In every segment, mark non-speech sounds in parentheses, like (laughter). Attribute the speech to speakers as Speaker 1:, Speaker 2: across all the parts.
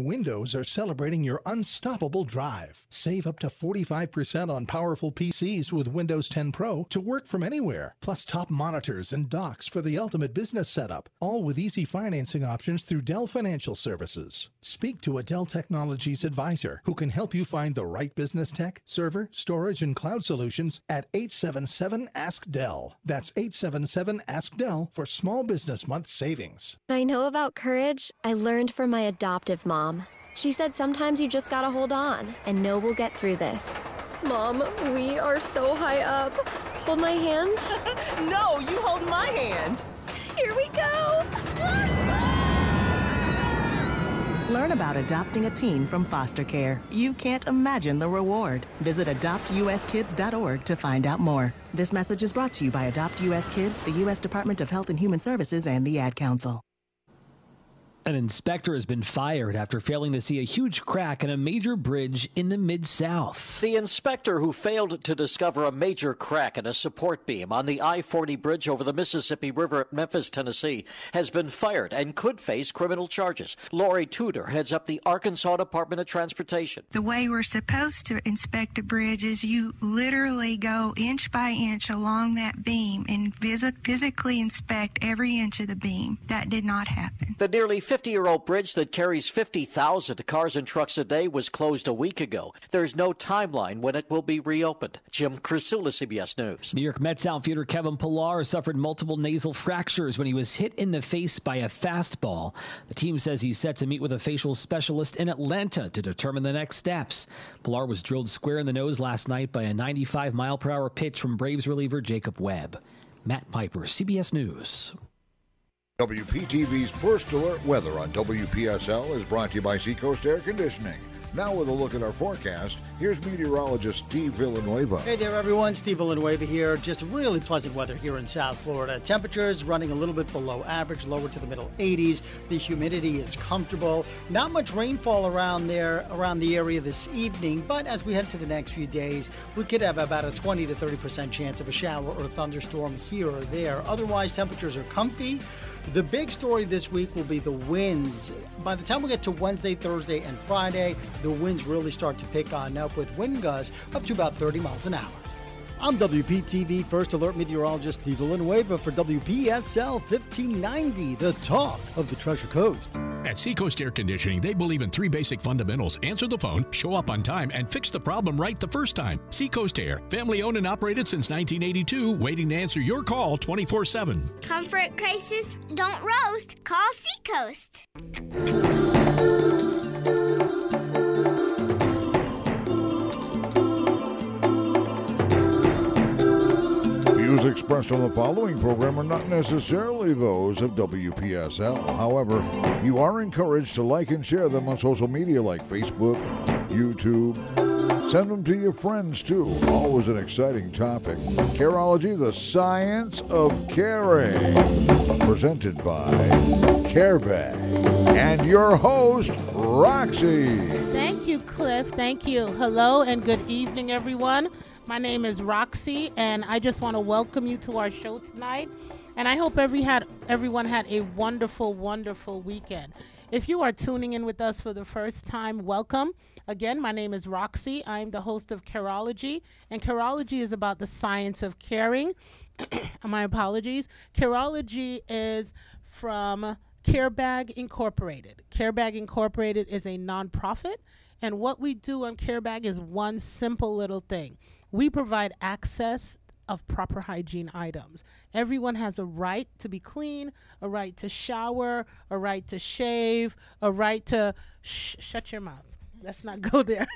Speaker 1: Windows are celebrating your unstoppable drive. Save up to 45% on powerful PCs with Windows 10 Pro to work from anywhere, plus top monitors and docks for the ultimate business setup, all with easy financing options through Dell Financial Services. Speak to a Dell Technologies advisor who can help you find the right business tech, server, storage, and cloud solutions at 877 Ask Dell. That's 877 Ask Dell for small business month savings.
Speaker 2: I know about courage. I learned from my adoptive mom. She said sometimes you just gotta hold on and know we'll get through this. Mom, we are so high up. Hold my hand. (laughs)
Speaker 3: no, you hold my hand.
Speaker 2: Here we go.
Speaker 4: Learn about adopting a teen from foster care. You can't imagine the reward. Visit adoptuskids.org to find out more. This message is brought to you by Adopt US Kids, the U.S. Department of Health and Human Services, and the Ad Council.
Speaker 5: An inspector has been fired after failing to see a huge crack in a major bridge in the Mid South.
Speaker 6: The inspector who failed to discover a major crack in a support beam on the I 40 bridge over the Mississippi River at Memphis, Tennessee, has been fired and could face criminal charges. Lori Tudor heads up the Arkansas Department of Transportation.
Speaker 7: The way we're supposed to inspect a bridge is you literally go inch by inch along that beam and vis- physically inspect every inch of the beam. That did not happen.
Speaker 6: The nearly 50 year old bridge that carries 50,000 cars and trucks a day was closed a week ago. There's no timeline when it will be reopened. Jim Krasula, CBS News.
Speaker 5: New York Mets outfielder Kevin Pillar suffered multiple nasal fractures when he was hit in the face by a fastball. The team says he's set to meet with a facial specialist in Atlanta to determine the next steps. Pillar was drilled square in the nose last night by a 95 mile per hour pitch from Braves reliever Jacob Webb. Matt Piper, CBS News.
Speaker 8: WPTV's First Alert Weather on WPSL is brought to you by Seacoast Air Conditioning. Now, with a look at our forecast, here's meteorologist Steve Villanueva.
Speaker 9: Hey there, everyone. Steve Villanueva here. Just really pleasant weather here in South Florida. Temperatures running a little bit below average, lower to the middle 80s. The humidity is comfortable. Not much rainfall around there, around the area this evening, but as we head to the next few days, we could have about a 20 to 30% chance of a shower or thunderstorm here or there. Otherwise, temperatures are comfy. The big story this week will be the winds. By the time we get to Wednesday, Thursday, and Friday, the winds really start to pick on up with wind gusts up to about 30 miles an hour. I'm WPTV First Alert Meteorologist Steve Villanueva for WPSL 1590, the talk of the Treasure Coast.
Speaker 10: At Seacoast Air Conditioning, they believe in three basic fundamentals answer the phone, show up on time, and fix the problem right the first time. Seacoast Air, family owned and operated since 1982, waiting to answer your call 24 7.
Speaker 11: Comfort crisis, don't roast, call Seacoast.
Speaker 8: Views expressed on the following program are not necessarily those of WPSL. However, you are encouraged to like and share them on social media like Facebook, YouTube. Send them to your friends too. Always an exciting topic. Careology, the science of caring. Presented by Carebag. And your host, Roxy.
Speaker 12: Thank you, Cliff. Thank you. Hello and good evening, everyone. My name is Roxy, and I just want to welcome you to our show tonight. And I hope every had everyone had a wonderful, wonderful weekend. If you are tuning in with us for the first time, welcome. Again, my name is Roxy. I'm the host of Careology, and Careology is about the science of caring. (coughs) My apologies. Careology is from Carebag Incorporated. Carebag Incorporated is a nonprofit, and what we do on Carebag is one simple little thing. We provide access of proper hygiene items. Everyone has a right to be clean, a right to shower, a right to shave, a right to sh- shut your mouth. Let's not go there.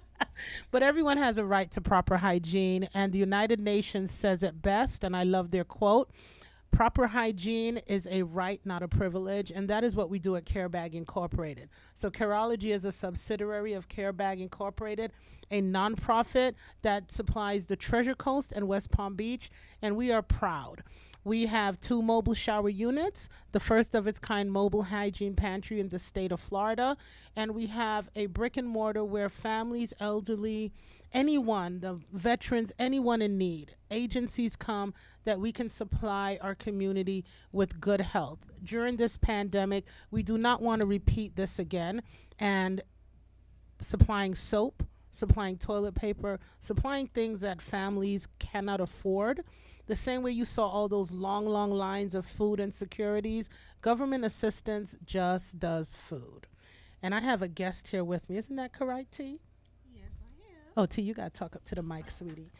Speaker 12: (laughs) but everyone has a right to proper hygiene, and the United Nations says it best, and I love their quote. Proper hygiene is a right, not a privilege, and that is what we do at Carebag Incorporated. So, Careology is a subsidiary of Carebag Incorporated, a nonprofit that supplies the Treasure Coast and West Palm Beach, and we are proud. We have two mobile shower units, the first of its kind mobile hygiene pantry in the state of Florida, and we have a brick and mortar where families, elderly, anyone, the veterans, anyone in need. Agencies come that we can supply our community with good health. During this pandemic, we do not want to repeat this again. And supplying soap, supplying toilet paper, supplying things that families cannot afford. The same way you saw all those long, long lines of food insecurities, government assistance just does food. And I have a guest here with me. Isn't that correct, T?
Speaker 13: Yes, I am.
Speaker 12: Oh, T, you got to talk up to the mic, sweetie.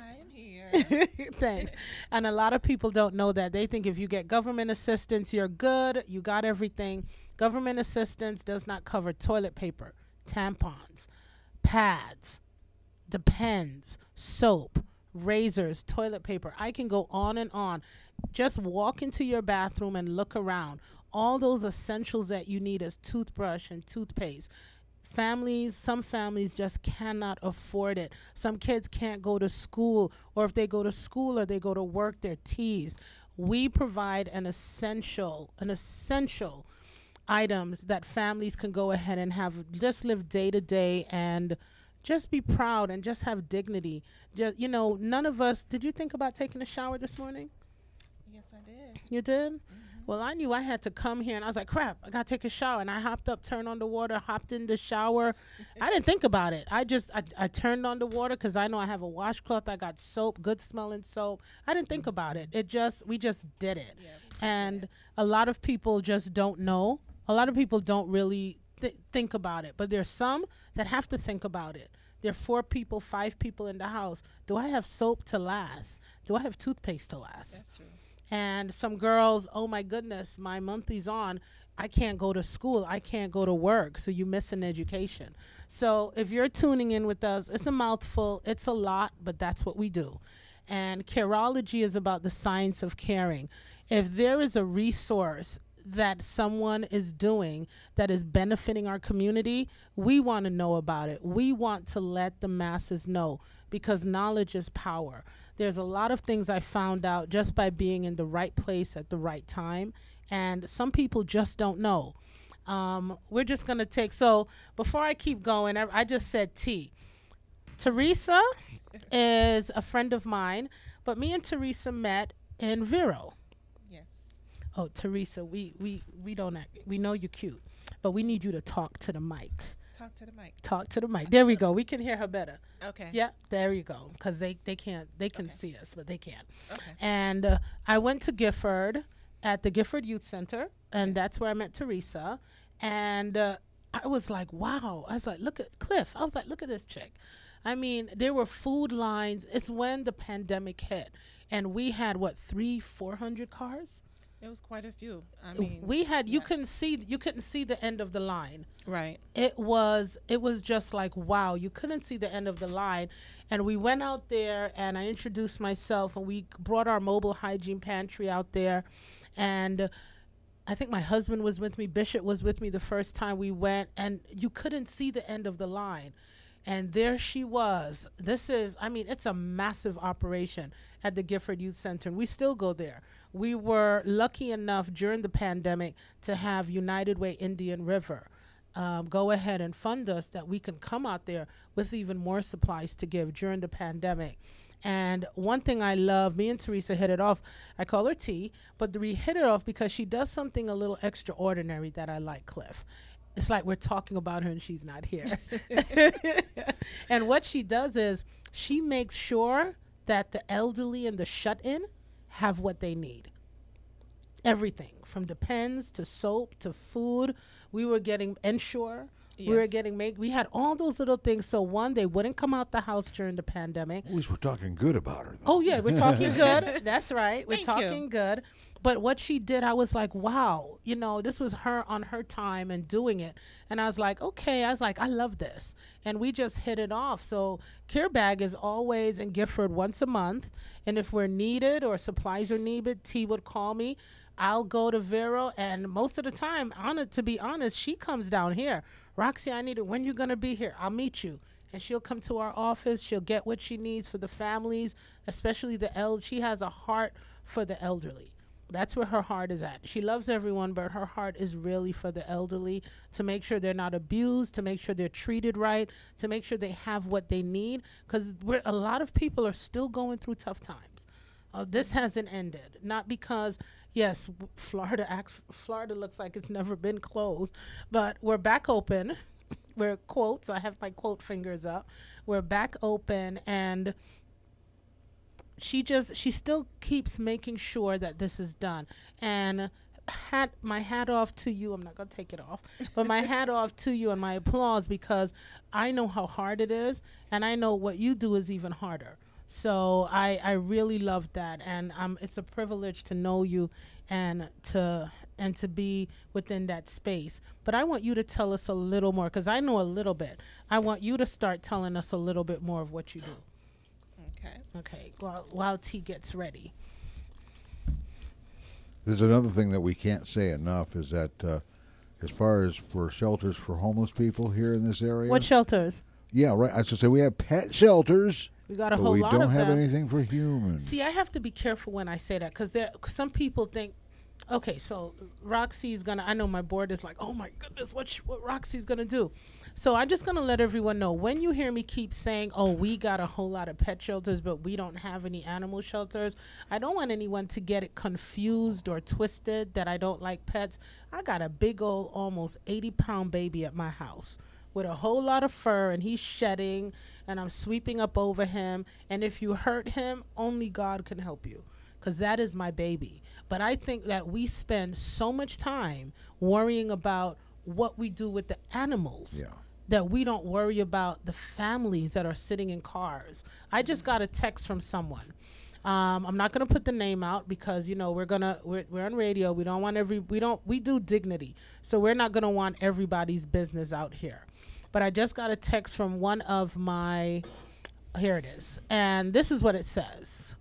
Speaker 13: I am here. (laughs)
Speaker 12: Thanks. And a lot of people don't know that. They think if you get government assistance, you're good, you got everything. Government assistance does not cover toilet paper, tampons, pads, depends, soap, razors, toilet paper. I can go on and on. Just walk into your bathroom and look around. All those essentials that you need as toothbrush and toothpaste. Families, some families just cannot afford it. Some kids can't go to school, or if they go to school or they go to work, they're teased. We provide an essential, an essential items that families can go ahead and have just live day to day and just be proud and just have dignity. Just you know, none of us. Did you think about taking a shower this morning?
Speaker 13: Yes, I did.
Speaker 12: You did. Mm-hmm. Well, I knew I had to come here, and I was like, "Crap, I gotta take a shower." And I hopped up, turned on the water, hopped in the shower. I didn't think about it. I just I, I turned on the water because I know I have a washcloth. I got soap, good smelling soap. I didn't think about it. It just we just did it, and a lot of people just don't know. A lot of people don't really th- think about it, but there's some that have to think about it. There are four people, five people in the house. Do I have soap to last? Do I have toothpaste to last?
Speaker 13: That's true.
Speaker 12: And some girls, oh my goodness, my monthly's on. I can't go to school. I can't go to work. So you miss an education. So if you're tuning in with us, it's a mouthful, it's a lot, but that's what we do. And Careology is about the science of caring. If there is a resource that someone is doing that is benefiting our community, we want to know about it. We want to let the masses know because knowledge is power. There's a lot of things I found out just by being in the right place at the right time, and some people just don't know. Um, we're just going to take, so before I keep going, I, I just said T. Theresa is a friend of mine, but me and Theresa met in Vero.
Speaker 13: Yes.
Speaker 12: Oh, Theresa, we we we don't act, we know you're cute, but we need you to talk to the mic.
Speaker 13: Talk to the mic.
Speaker 12: Talk to the mic. There we go. We can hear her better.
Speaker 13: Okay.
Speaker 12: Yeah, there you go. Because they they can't they can see us, but they can't.
Speaker 13: Okay.
Speaker 12: And uh, I went to Gifford at the Gifford Youth Center, and that's where I met Theresa. And uh, I was like, wow. I was like, look at Cliff. I was like, look at this chick. I mean, there were food lines. It's when the pandemic hit, and we had what three, four hundred cars.
Speaker 13: It was quite a few. I mean,
Speaker 12: we had you couldn't see you couldn't see the end of the line.
Speaker 13: Right.
Speaker 12: It was it was just like wow, you couldn't see the end of the line. And we went out there and I introduced myself and we brought our mobile hygiene pantry out there and I think my husband was with me, Bishop was with me the first time we went and you couldn't see the end of the line. And there she was. This is, I mean, it's a massive operation at the Gifford Youth Center. And we still go there. We were lucky enough during the pandemic to have United Way Indian River um, go ahead and fund us that we can come out there with even more supplies to give during the pandemic. And one thing I love, me and Theresa hit it off. I call her T, but we hit it off because she does something a little extraordinary that I like, Cliff it's like we're talking about her and she's not here. (laughs) (laughs) and what she does is she makes sure that the elderly and the shut in have what they need. Everything from depends to soap to food. We were getting Ensure. We were getting make. We had all those little things. So one, they wouldn't come out the house during the pandemic.
Speaker 8: At least we're talking good about her.
Speaker 12: Oh yeah, we're talking good. (laughs) That's right. We're
Speaker 13: Thank you.
Speaker 12: talking good. But what she did, I was like, wow, you know, this was her on her time and doing it. And I was like, okay, I was like, I love this. And we just hit it off. So Care Bag is always in Gifford once a month. And if we're needed or supplies are needed, T would call me. I'll go to Vero, and most of the time, on to be honest, she comes down here. Roxy, I need it. When you gonna be here? I'll meet you and she'll come to our office. She'll get what she needs for the families, especially the el. She has a heart for the elderly. That's where her heart is at. She loves everyone, but her heart is really for the elderly to make sure they're not abused, to make sure they're treated right, to make sure they have what they need. Because a lot of people are still going through tough times. Uh, this hasn't ended, not because yes, Florida acts. Florida looks like it's never been closed, but we're back open. (laughs) we're quotes. I have my quote fingers up. We're back open and she just she still keeps making sure that this is done. And hat my hat off to you i'm not going to take it off but my hat off to you and my applause because i know how hard it is and i know what you do is even harder. So i i really love that and um it's a privilege to know you and to and to be within that space. But i want you to tell us a little more because i know a little bit. I want you to start telling us a little bit more of what you do
Speaker 13: Okay.
Speaker 12: Okay, while while T gets ready.
Speaker 8: There's another thing that we can't say enough is that uh, as far as for shelters for homeless people here in this area.
Speaker 12: What shelters?
Speaker 8: Yeah, right. I should say we have pet shelters.
Speaker 12: We got a
Speaker 8: but
Speaker 12: whole
Speaker 8: we don't have anything for humans.
Speaker 12: See, I have to be careful when I say that because there some people think, okay, so Roxy's gonna. I know my board is like, oh my goodness, what sh- what Roxy's gonna do. So I'm just gonna let everyone know when you hear me keep saying, oh, we got a whole lot of pet shelters, but we don't have any animal shelters. I don't want anyone to get it confused or twisted that I don't like pets. I got a big old, almost 80 pound baby at my house with a whole lot of fur and he's shedding and I'm sweeping up over him. And if you hurt him, only God can help you because that is my baby. But I think that we spend so much time worrying about what we do with the animals.
Speaker 8: Yeah.
Speaker 12: That we don't worry about the families that are sitting in cars. I just got a text from someone. Um, I'm not gonna put the name out because you know we're gonna we're, we're on radio. We don't want every we don't we do dignity, so we're not gonna want everybody's business out here. But I just got a text from one of my here it is, and this is what it says.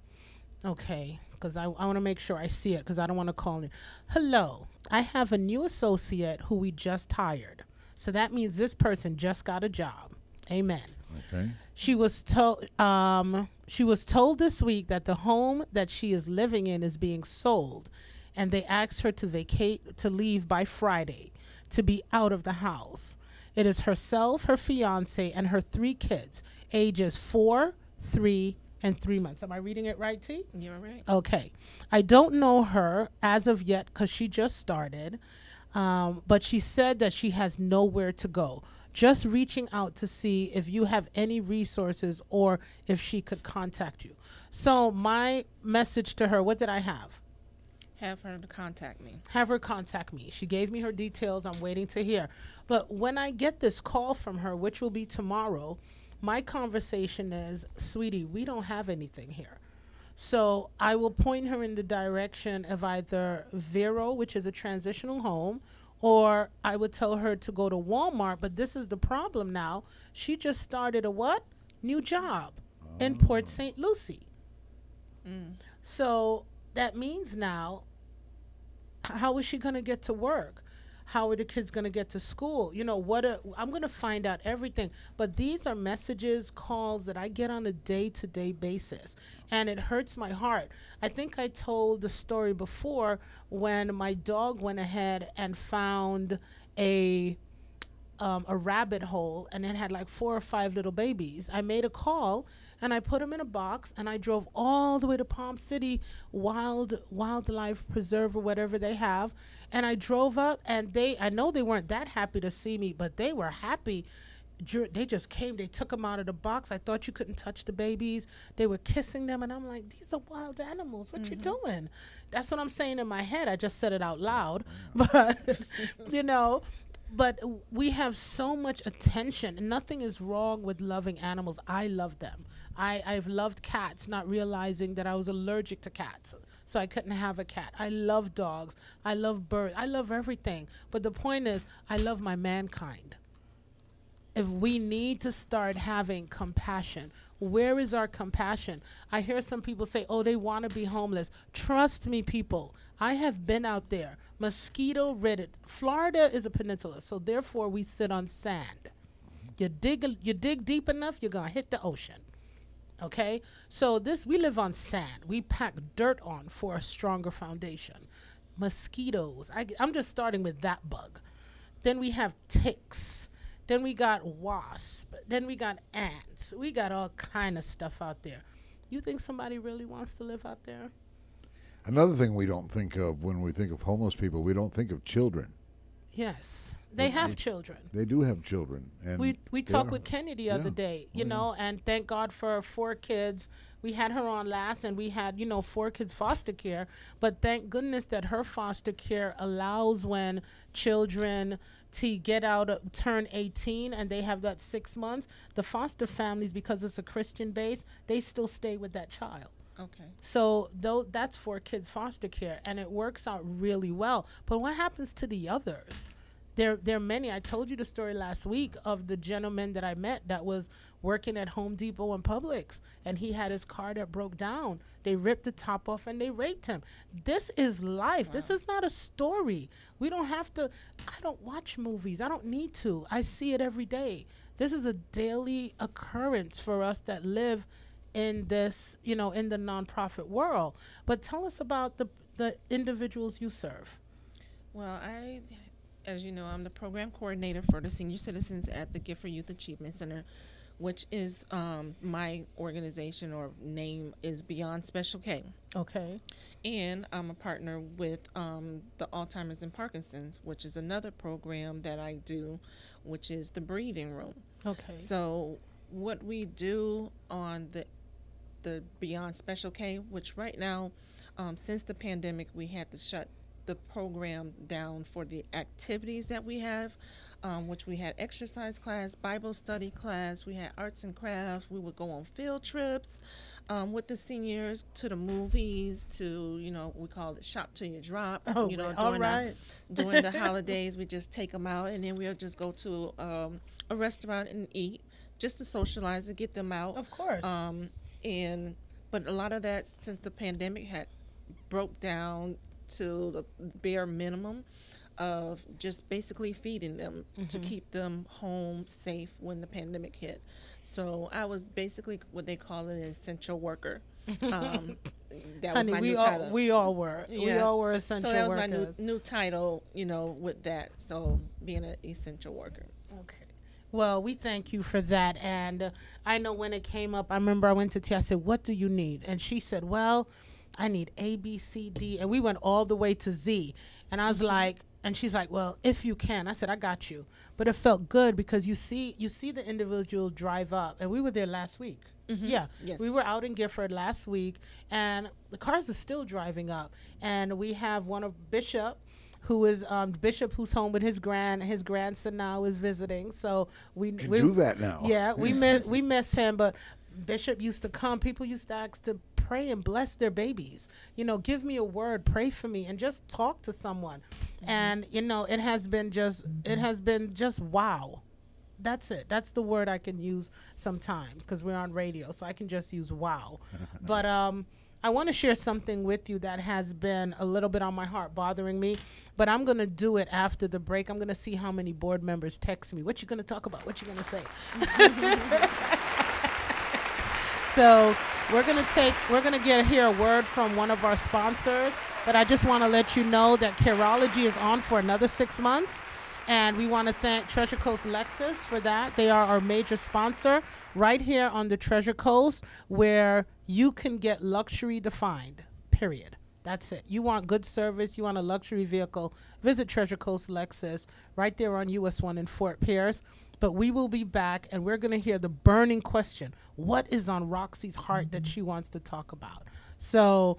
Speaker 12: Okay, because I, I want to make sure I see it because I don't want to call it. Hello, I have a new associate who we just hired. So that means this person just got a job. Amen.
Speaker 8: Okay.
Speaker 12: She was told um, she was told this week that the home that she is living in is being sold, and they asked her to vacate to leave by Friday to be out of the house. It is herself, her fiance, and her three kids, ages four, three, and three months. Am I reading it right, T?
Speaker 13: You're right.
Speaker 12: Okay. I don't know her as of yet because she just started, um, but she said that she has nowhere to go. Just reaching out to see if you have any resources or if she could contact you. So, my message to her what did I have?
Speaker 13: Have her to contact me.
Speaker 12: have her contact me. She gave me her details. I'm waiting to hear. But when I get this call from her, which will be tomorrow, my conversation is, sweetie, we don't have anything here. So I will point her in the direction of either Vero, which is a transitional home, or I would tell her to go to Walmart. But this is the problem now. She just started a what? New job in oh. Port St. Lucie. Mm. So that means now, how is she going to get to work? How are the kids going to get to school? You know, what I'm going to find out everything. But these are messages, calls that I get on a day to day basis. And it hurts my heart. I think I told the story before when my dog went ahead and found a um, a rabbit hole and it had like four or five little babies. I made a call and I put them in a box and I drove all the way to Palm City Wild Wildlife Preserve or whatever they have, and I drove up and they I know they weren't that happy to see me, but they were happy. They just came. They took them out of the box. I thought you couldn't touch the babies. They were kissing them, and I'm like, "These are wild animals. What you mm-hmm. doing?" That's what I'm saying in my head. I just said it out loud, (laughs) but you know, but we have so much attention and nothing is wrong with loving animals i love them I, i've loved cats not realizing that i was allergic to cats so i couldn't have a cat. I love dogs. I love birds. I love everything. But the point is i love my mankind. If we need to start having compassion where is our compassion? I hear some people say oh they want to be homeless. Trust me people. I have been out there mosquito ridden. Florida is a peninsula so therefore we sit on sand. You dig you dig deep enough you're going to hit the ocean Okay? So this we live on sand. We pack dirt on for a stronger foundation. Mosquitoes. I, I'm just starting with that bug. Then we have ticks. Then we got wasp. Then we got ants. We got all kind of stuff out there. You think somebody really wants to live out there?
Speaker 8: Another thing we don't think of when we think of homeless people, we don't think of children.
Speaker 12: Yes. They have children.
Speaker 8: They do have children. And
Speaker 12: we we talked with Kennedy the
Speaker 8: yeah.
Speaker 12: other day, you know, and thank God for four kids. We had her on last, and we had you know four kids foster care. But thank goodness that her foster care allows when children to get out, of, turn 18, and they have that six months. The foster families, because it's a Christian base, they still stay with that child.
Speaker 13: Okay.
Speaker 12: So though that's for kids foster care, and it works out really well. But what happens to the others? There, there are many. I told you the story last week of the gentleman that I met that was working at Home Depot and Publix, and he had his car that broke down. They ripped the top off and they raped him. This is life. This is not a story. We don't have to. I don't watch movies. I don't need to. I see it every day. This is a daily occurrence for us that live in this, you know, in the nonprofit world. But tell us about the the individuals you serve.
Speaker 13: Well, I, as you know, I'm the program coordinator for the senior citizens at the Gifford Youth Achievement Center, which is um, my organization or name is Beyond Special K.
Speaker 12: Okay.
Speaker 13: And I'm a partner with um, the Alzheimer's and Parkinson's, which is another program that I do, which is the breathing room.
Speaker 12: Okay.
Speaker 13: So what we do on the the Beyond Special K, which right now, um, since the pandemic, we had to shut the program down for the activities that we have, um, which we had exercise class, Bible study class, we had arts and crafts. We would go on field trips um, with the seniors to the movies, to you know we call it shop till you drop.
Speaker 12: Oh,
Speaker 13: you know
Speaker 12: wait,
Speaker 13: during
Speaker 12: right. (laughs)
Speaker 13: during the (laughs) holidays, we just take them out, and then we'll just go to um, a restaurant and eat, just to socialize and get them out.
Speaker 12: Of course.
Speaker 13: Um, and but a lot of that since the pandemic had broke down to the bare minimum of just basically feeding them to
Speaker 12: Mhm.
Speaker 13: keep them home safe when the pandemic hit. So I was basically what they call an essential worker. Um, (laughs) that
Speaker 12: Honey,
Speaker 13: was my
Speaker 12: we
Speaker 13: new
Speaker 12: all-
Speaker 13: title.
Speaker 12: we all were. We all were essential
Speaker 13: So that was
Speaker 12: workers.
Speaker 13: my new, new title, you know, with that. So being an essential worker.
Speaker 12: Okay. Well, we thank you for that. And uh, I know when it came up, I remember I went to T. I said, "What do you need?" And she said, "Well, I need A, B, C, D," and we went all the way to Z. And I was
Speaker 13: Mm-hmm.
Speaker 12: like, and she's like, "Well, if you can," I said, "I got you." But it felt good because you see, you see the individual drive up, and we were there last week.
Speaker 13: Mhm.
Speaker 12: Yeah,
Speaker 13: Yes.
Speaker 12: we were out in Gifford last week, and the cars are still driving up. And we have one of Bishop, who is um, Bishop, who's home with his grand his grandson now is visiting. So we
Speaker 8: Can
Speaker 12: we
Speaker 8: do that now.
Speaker 12: Yeah, we (laughs) miss we miss him, but Bishop used to come. People used to ask to pray and bless their babies. You know, give me a word, pray for me, and just talk to someone. And you know, it has been just it has been just wow. That's it. That's the word I can use sometimes because we're on radio, so I can just use wow. (laughs) but um, I want to share something with you that has been a little bit on my heart, bothering me. But I'm gonna do it after the break. I'm gonna see how many board members text me. What you gonna talk about? What you gonna say? (laughs) So we're gonna take we're gonna get hear a word from one of our sponsors, but I just want to let you know that Careology is on for another six months. And we want to thank Treasure Coast Lexus for that. They are our major sponsor right here on the Treasure Coast, where you can get luxury defined. Period. That's it. You want good service, you want a luxury vehicle, visit Treasure Coast Lexus right there on US 1 in Fort Pierce. But we will be back and we're going to hear the burning question What is on Roxy's heart that she wants to talk about? So,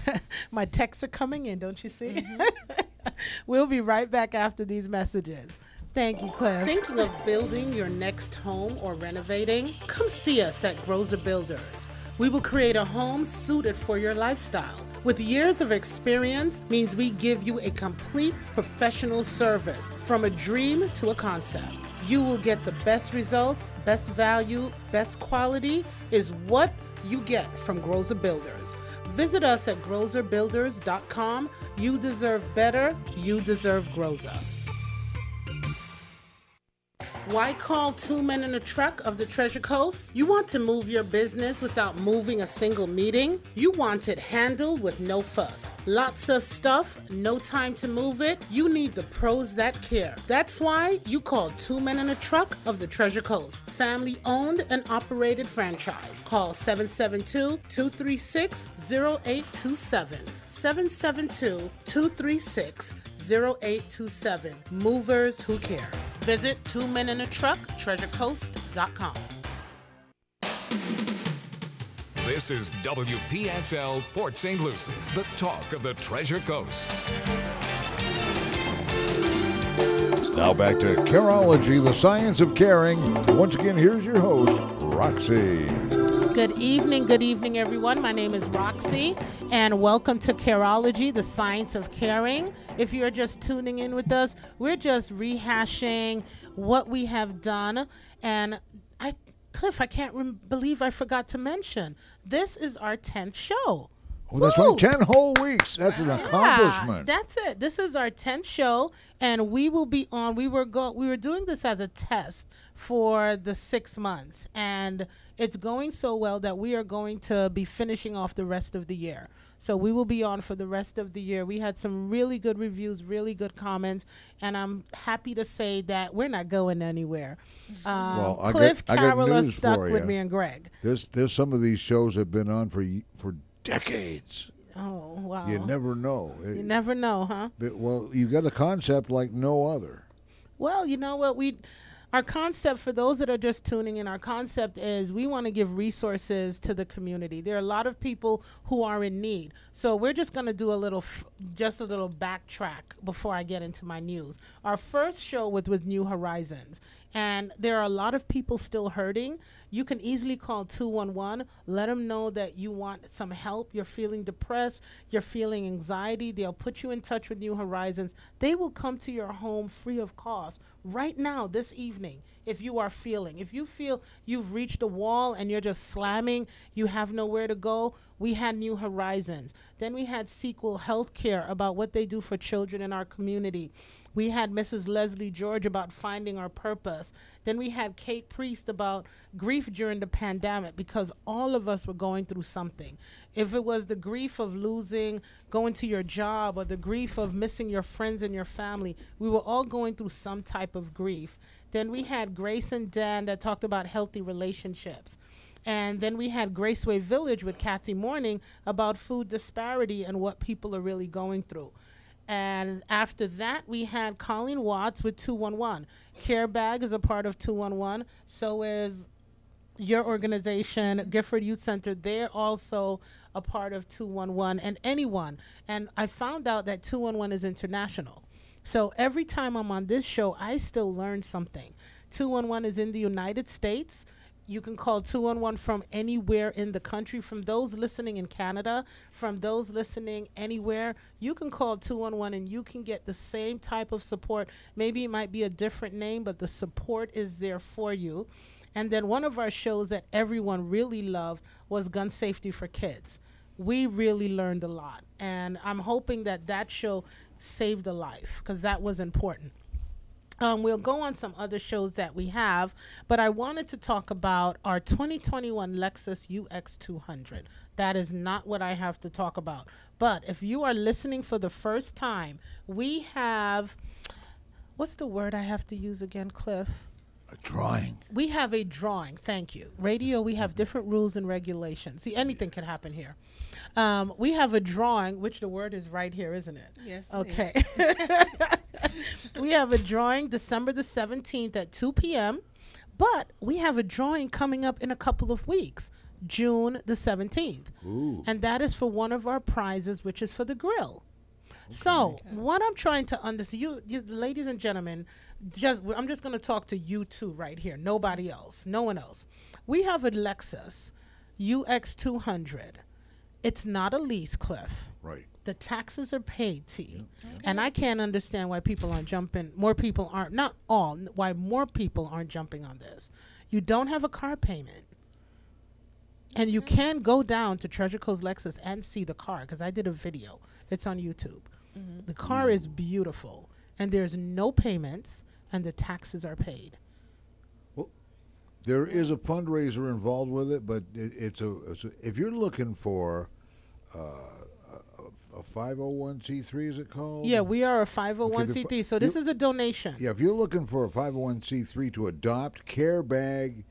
Speaker 12: (laughs) my texts are coming in, don't you see? Mm-hmm. (laughs) we'll be right back after these messages. Thank you, Cliff. Thinking of building your next home or renovating? Come see us at Grozer Builders. We will create a home suited for your lifestyle. With years of experience means we give you a complete professional service from a dream to a concept. You will get the best results, best value, best quality is what you get from Grozer Builders. Visit us at grozerbuilders.com. You deserve better. You deserve Groza. Why call two men in a truck of the Treasure Coast? You want to move your business without moving a single meeting? You want it handled with no fuss. Lots of stuff, no time to move it. You need the pros that care. That's why you call two men in a truck of the Treasure Coast. Family owned and operated franchise. Call 772 236 0827. 772 236 0827. Movers who care. Visit Two Men in a Truck, TreasureCoast.com.
Speaker 14: This is WPSL Port St. Lucie, the talk of the Treasure Coast.
Speaker 8: Now back to Careology, the science of caring. Once again, here's your host, Roxy.
Speaker 12: Good evening, good evening, everyone. My name is Roxy, and welcome to Careology, the science of caring. If you're just tuning in with us, we're just rehashing what we have done. And I, Cliff, I can't believe I forgot to mention this is our 10th show.
Speaker 8: Well, that's right, 10 whole weeks. That's an accomplishment.
Speaker 12: Yeah, that's it. This is our 10th show and we will be on we were go we were doing this as a test for the 6 months and it's going so well that we are going to be finishing off the rest of the year. So we will be on for the rest of the year. We had some really good reviews, really good comments, and I'm happy to say that we're not going anywhere. Um,
Speaker 8: well, I
Speaker 12: Cliff
Speaker 8: got, I got
Speaker 12: Carroll is
Speaker 8: news
Speaker 12: stuck
Speaker 8: for
Speaker 12: with
Speaker 8: you.
Speaker 12: me and Greg.
Speaker 8: There's, there's some of these shows have been on for for decades.
Speaker 12: Oh wow!
Speaker 8: You never know.
Speaker 12: You never know, huh?
Speaker 8: but, well, you got a concept like no other.
Speaker 12: Well, you know what we our concept for those that are just tuning in, our concept is we want to give resources to the community. There are a lot of people who are in need. So we're just going to do a little just a little backtrack before I get into my news. Our first show was with New Horizons and there are a lot of people still hurting. You can easily call 211, let them know that you want some help, you're feeling depressed, you're feeling anxiety. They'll put you in touch with New Horizons. They will come to your home free of cost right now, this evening, if you are feeling. If you feel you've reached a wall and you're just slamming, you have nowhere to go, we had New Horizons. Then we had Sequel Healthcare about what they do for children in our community. We had Mrs. Leslie George about finding our purpose. Then we had Kate Priest about grief during the pandemic because all of us were going through something. If it was the grief of losing, going to your job, or the grief of missing your friends and your family, we were all going through some type of grief. Then we had Grace and Dan that talked about healthy relationships. And then we had Graceway Village with Kathy Morning about food disparity and what people are really going through. And after that, we had Colleen Watts with 211. Care Bag is a part of 211. So is your organization, Gifford Youth Center. They're also a part of 211 and anyone. And I found out that 211 is international. So every time I'm on this show, I still learn something. 211 is in the United States. You can call 211 from anywhere in the country. From those listening in Canada, from those listening anywhere, you can call 211 and you can get the same type of support. Maybe it might be a different name, but the support is there for you. And then one of our shows that everyone really loved was Gun Safety for Kids. We really learned a lot. And I'm hoping that that show saved a life because that was important. Um, we'll go on some other shows that we have, but I wanted to talk about our 2021 Lexus UX200. That is not what I have to talk about. But if you are listening for the first time, we have what's the word I have to use again, Cliff?
Speaker 8: A drawing.
Speaker 12: We have a drawing. Thank you. Radio, we have different rules and regulations. See, anything can happen here. Um, we have a drawing, which the word is right here, isn't it?
Speaker 13: Yes, it
Speaker 12: Okay. (laughs) we have a drawing December the 17th at 2 p.m. But we have a drawing coming up in a couple of weeks, June the 17th.
Speaker 8: Ooh.
Speaker 12: And that is for one of our prizes, which is for the grill. So what I'm trying to understand, you, you, ladies and gentlemen, just I'm just going to talk to you two right here. Nobody else. No one else. We have a Lexus UX200. It's not a lease, Cliff.
Speaker 8: Right.
Speaker 12: The taxes are paid, T. And I can't understand why people aren't jumping. More people aren't. Not all. Why more people aren't jumping on this. You don't have a car payment. And you can go down to Treasure Coast Lexus and see the car because I did a video. It's on YouTube. Mm-hmm. The car is mm. beautiful, and there's no payments, and the taxes are paid.
Speaker 8: There is a fundraiser involved with it, but it, it's, a, it's a. If you're looking for uh, a, a 501c3, is it called?
Speaker 12: Yeah, we are a 501c3, so this
Speaker 8: you-
Speaker 12: is a donation.
Speaker 8: Yeah, if you're looking for a 501c3 to adopt, Care Bag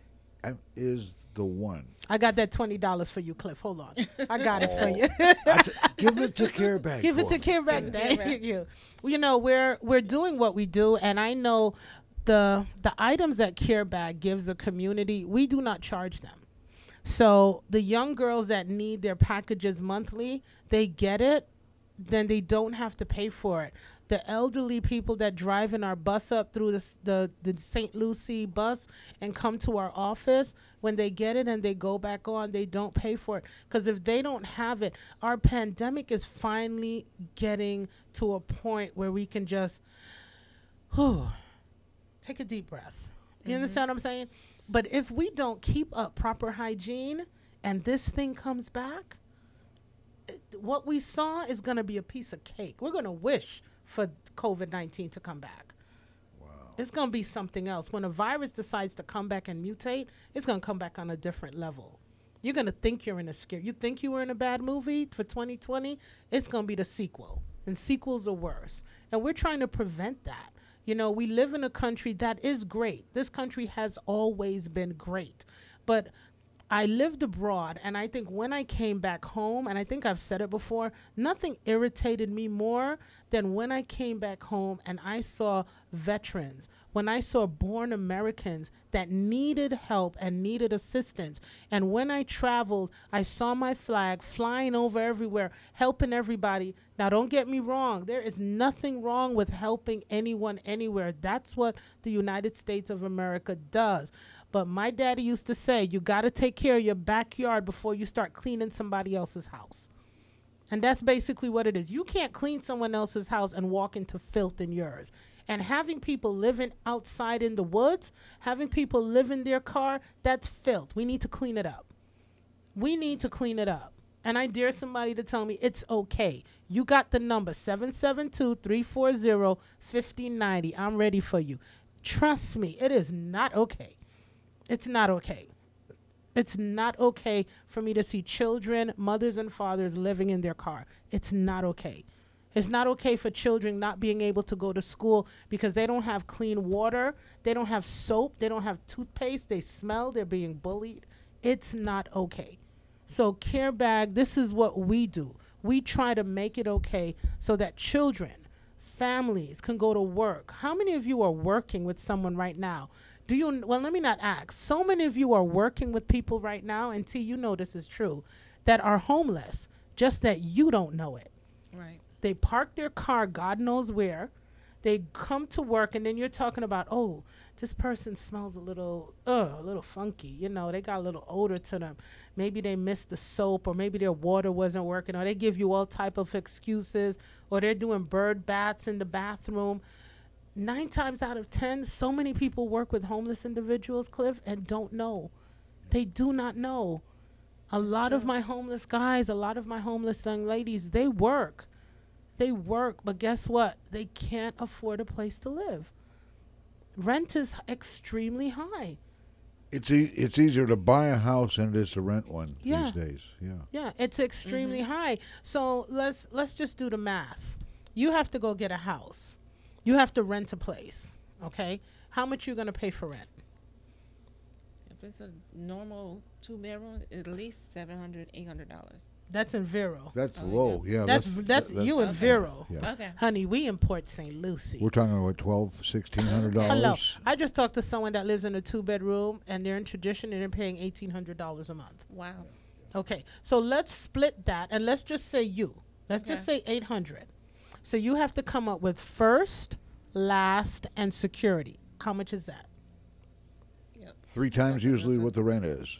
Speaker 8: um, is the one.
Speaker 12: I got that twenty dollars for you, Cliff. Hold on, I got it for you.
Speaker 8: Give it to Care Bag. (laughs)
Speaker 12: Give it to
Speaker 8: me.
Speaker 12: Care Bag. Thank you. You know, we're we're doing what we do, and I know the the items that Care Bag gives the community, we do not charge them. So the young girls that need their packages monthly, they get it, then they don't have to pay for it. The elderly people that drive in our bus up through the, the, the St. Lucie bus and come to our office, when they get it and they go back on, they don't pay for it. Because if they don't have it, our pandemic is finally getting to a point where we can just, whew, take a deep breath. You mm-hmm. understand what I'm saying? But if we don't keep up proper hygiene and this thing comes back, it- what we saw is going to be a piece of cake. We're going to wish for COVID 19 to come back. Wow. It's going to be something else. When a virus decides to come back and mutate, it's going to come back on a different level. You're going to think you're in a scare. You think you were in a bad movie for 2020, it's going to be the sequel. And sequels are worse. And we're trying to prevent that. You know, we live in a country that is great. This country has always been great. But I lived abroad, and I think when I came back home, and I think I've said it before, nothing irritated me more than when I came back home and I saw veterans, when I saw born Americans that needed help and needed assistance. And when I traveled, I saw my flag flying over everywhere, helping everybody. Now, don't get me wrong, there is nothing wrong with helping anyone anywhere. That's what the United States of America does. But my daddy used to say, you got to take care of your backyard before you start cleaning somebody else's house. And that's basically what it is. You can't clean someone else's house and walk into filth in yours. And having people living outside in the woods, having people live in their car, that's filth. We need to clean it up. We need to clean it up. And I dare somebody to tell me it's okay. You got the number 772 340 5090. I'm ready for you. Trust me, it is not okay. It's not okay. It's not okay for me to see children, mothers, and fathers living in their car. It's not okay. It's not okay for children not being able to go to school because they don't have clean water, they don't have soap, they don't have toothpaste, they smell, they're being bullied. It's not okay. So, Care Bag, this is what we do. We try to make it okay so that children, families can go to work. How many of you are working with someone right now? Do you, well, let me not ask. So many of you are working with people right now, and T, you know this is true, that are homeless, just that you don't know it.
Speaker 13: Right.
Speaker 12: They park their car, God knows where. They come to work, and then you're talking about, oh, this person smells a little, uh, a little funky. You know, they got a little odor to them. Maybe they missed the soap, or maybe their water wasn't working, or they give you all type of excuses, or they're doing bird baths in the bathroom. Nine times out of ten, so many people work with homeless individuals, Cliff, and don't know. They do not know. A lot of my homeless guys, a lot of my homeless young ladies, they work. They work, but guess what? They can't afford a place to live. Rent is extremely high.
Speaker 8: It's e- it's easier to buy a house than it is to rent one
Speaker 12: Yeah.
Speaker 8: these days. Yeah.
Speaker 12: Yeah, it's extremely mm-hmm. high. So let's let's just do the math. You have to go get a house. You have to rent a place. Okay, how much you gonna pay for rent?
Speaker 13: If it's a normal two bedroom, at least seven hundred, eight hundred dollars.
Speaker 12: That's in Vero.
Speaker 8: That's oh, low. Yeah.
Speaker 12: That's that's,
Speaker 8: that-
Speaker 12: you in
Speaker 8: that-
Speaker 12: Vero.
Speaker 8: Yeah.
Speaker 13: Okay.
Speaker 12: Honey, we import St. Lucie.
Speaker 8: We're talking about twelve, sixteen hundred dollars.
Speaker 12: Hello. I just talked to someone that lives in a two bedroom and they're in Tradition and they're paying eighteen hundred dollars a month.
Speaker 13: Wow.
Speaker 12: Okay. So let's split that and let's just say you. Let's just say eight hundred. So you have to come up with first, last, and security. How much is that?
Speaker 8: Three times usually what the rent is.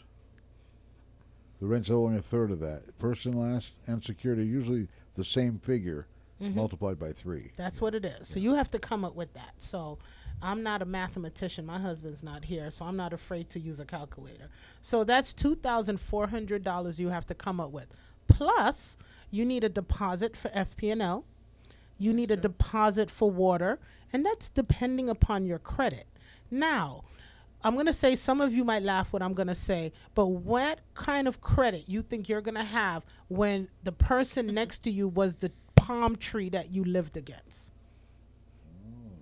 Speaker 8: The rent's only a third of that. First and last and security usually the same figure
Speaker 12: Mhm.
Speaker 8: multiplied by three.
Speaker 12: That's what it is. So you have to come up with that. So I'm not a mathematician. My husband's not here, so I'm not afraid to use a calculator. So that's two thousand four hundred dollars you have to come up with. Plus, you need a deposit for FP&L. You need a deposit for water, and that's depending upon your credit. Now, I'm going to say some of you might laugh what I'm going to say, but what kind of credit you think you're going to have when the person mm-hmm. next to you was the palm tree that you lived against? Mm.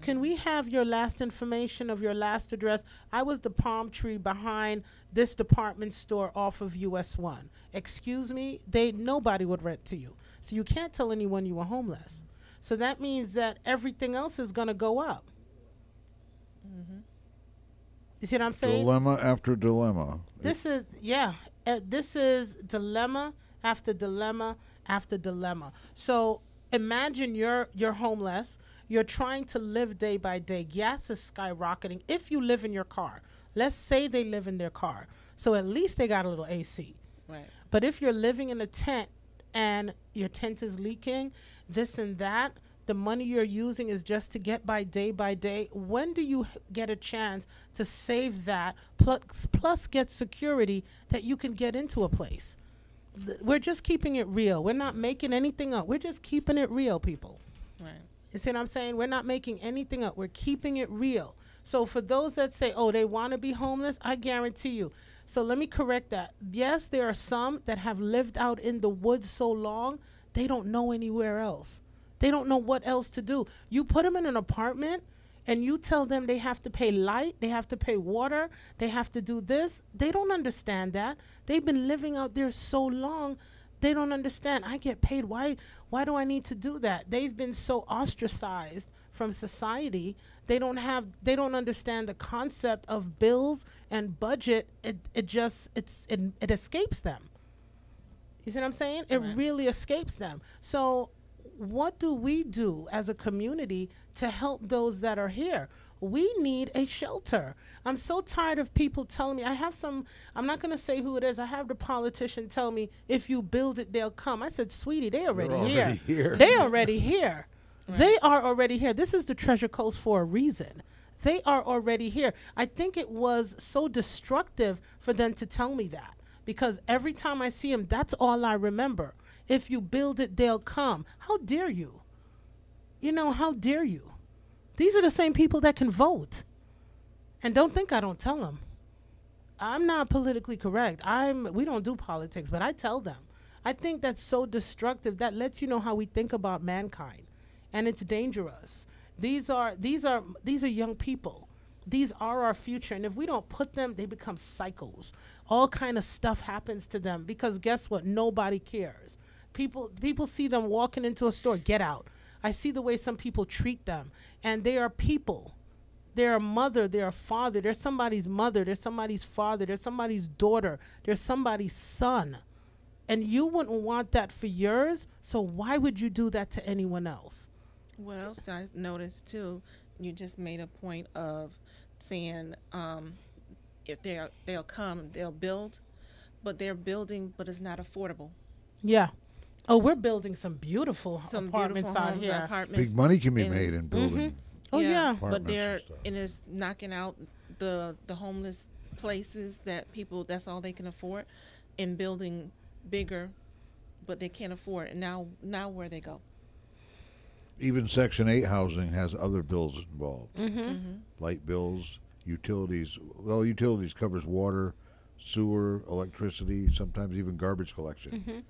Speaker 12: Can we have your last information of your last address? I was the palm tree behind this department store off of US 1. Excuse me, they nobody would rent to you. So you can't tell anyone you were homeless. So that means that everything else is going to go up.
Speaker 13: Mm-hmm.
Speaker 12: You see what I'm saying?
Speaker 8: Dilemma after dilemma.
Speaker 12: This is yeah. Uh, this is dilemma after dilemma after dilemma. So imagine you're you're homeless. You're trying to live day by day. Gas is skyrocketing. If you live in your car, let's say they live in their car, so at least they got a little AC.
Speaker 13: Right.
Speaker 12: But if you're living in a tent and your tent is leaking, this and that, the money you're using is just to get by day by day. When do you get a chance to save that plus, plus get security that you can get into a place? We're just keeping it real. We're not making anything up. We're just keeping it real, people.
Speaker 13: Right.
Speaker 12: You see what I'm saying? We're not making anything up. We're keeping it real. So for those that say, "Oh, they want to be homeless," I guarantee you. So let me correct that. Yes, there are some that have lived out in the woods so long, they don't know anywhere else. They don't know what else to do. You put them in an apartment and you tell them they have to pay light, they have to pay water, they have to do this. They don't understand that. They've been living out there so long they don't understand i get paid why why do i need to do that they've been so ostracized from society they don't have they don't understand the concept of bills and budget it, it just it's it, it escapes them you see what i'm saying it really escapes them so what do we do as a community to help those that are here we need a shelter. I'm so tired of people telling me. I have some, I'm not going to say who it is. I have the politician tell me, if you build it, they'll come. I said, sweetie, they already,
Speaker 8: already
Speaker 12: here.
Speaker 8: here.
Speaker 12: They already here. They are already here. This is the Treasure Coast for a reason. They are already here. I think it was so destructive for them to tell me that because every time I see them, that's all I remember. If you build it, they'll come. How dare you? You know, how dare you? These are the same people that can vote. And don't think I don't tell them. I'm not politically correct. I'm we don't do politics, but I tell them. I think that's so destructive. That lets you know how we think about mankind. And it's dangerous. These are these are these are young people. These are our future. And if we don't put them, they become psychos. All kind of stuff happens to them because guess what? Nobody cares. People people see them walking into a store, get out. I see the way some people treat them, and they are people. They're a mother, they're a father, they're somebody's mother, they're somebody's father, they're somebody's daughter, they're somebody's son. And you wouldn't want that for yours, so why would you do that to anyone else?
Speaker 13: What else I noticed too, you just made a point of saying um, if they are they'll come, they'll build, but they're building, but it's not affordable.
Speaker 12: Yeah. Oh, we're building some beautiful
Speaker 13: Some
Speaker 12: apartments
Speaker 13: beautiful
Speaker 12: out here.
Speaker 13: apartments.
Speaker 8: Big money can be
Speaker 13: and-
Speaker 8: made in building.
Speaker 12: Oh, yeah.
Speaker 13: But they're
Speaker 8: and
Speaker 13: it's knocking out the the homeless places that people that's all they can afford, and building bigger, but they can't afford. it. now now where they go?
Speaker 8: Even Section 8 housing has other bills involved.
Speaker 12: Mm-hmm.
Speaker 13: Mhm.
Speaker 8: Light bills, utilities. Well, utilities covers water, sewer, electricity, sometimes even garbage collection.
Speaker 12: Mhm.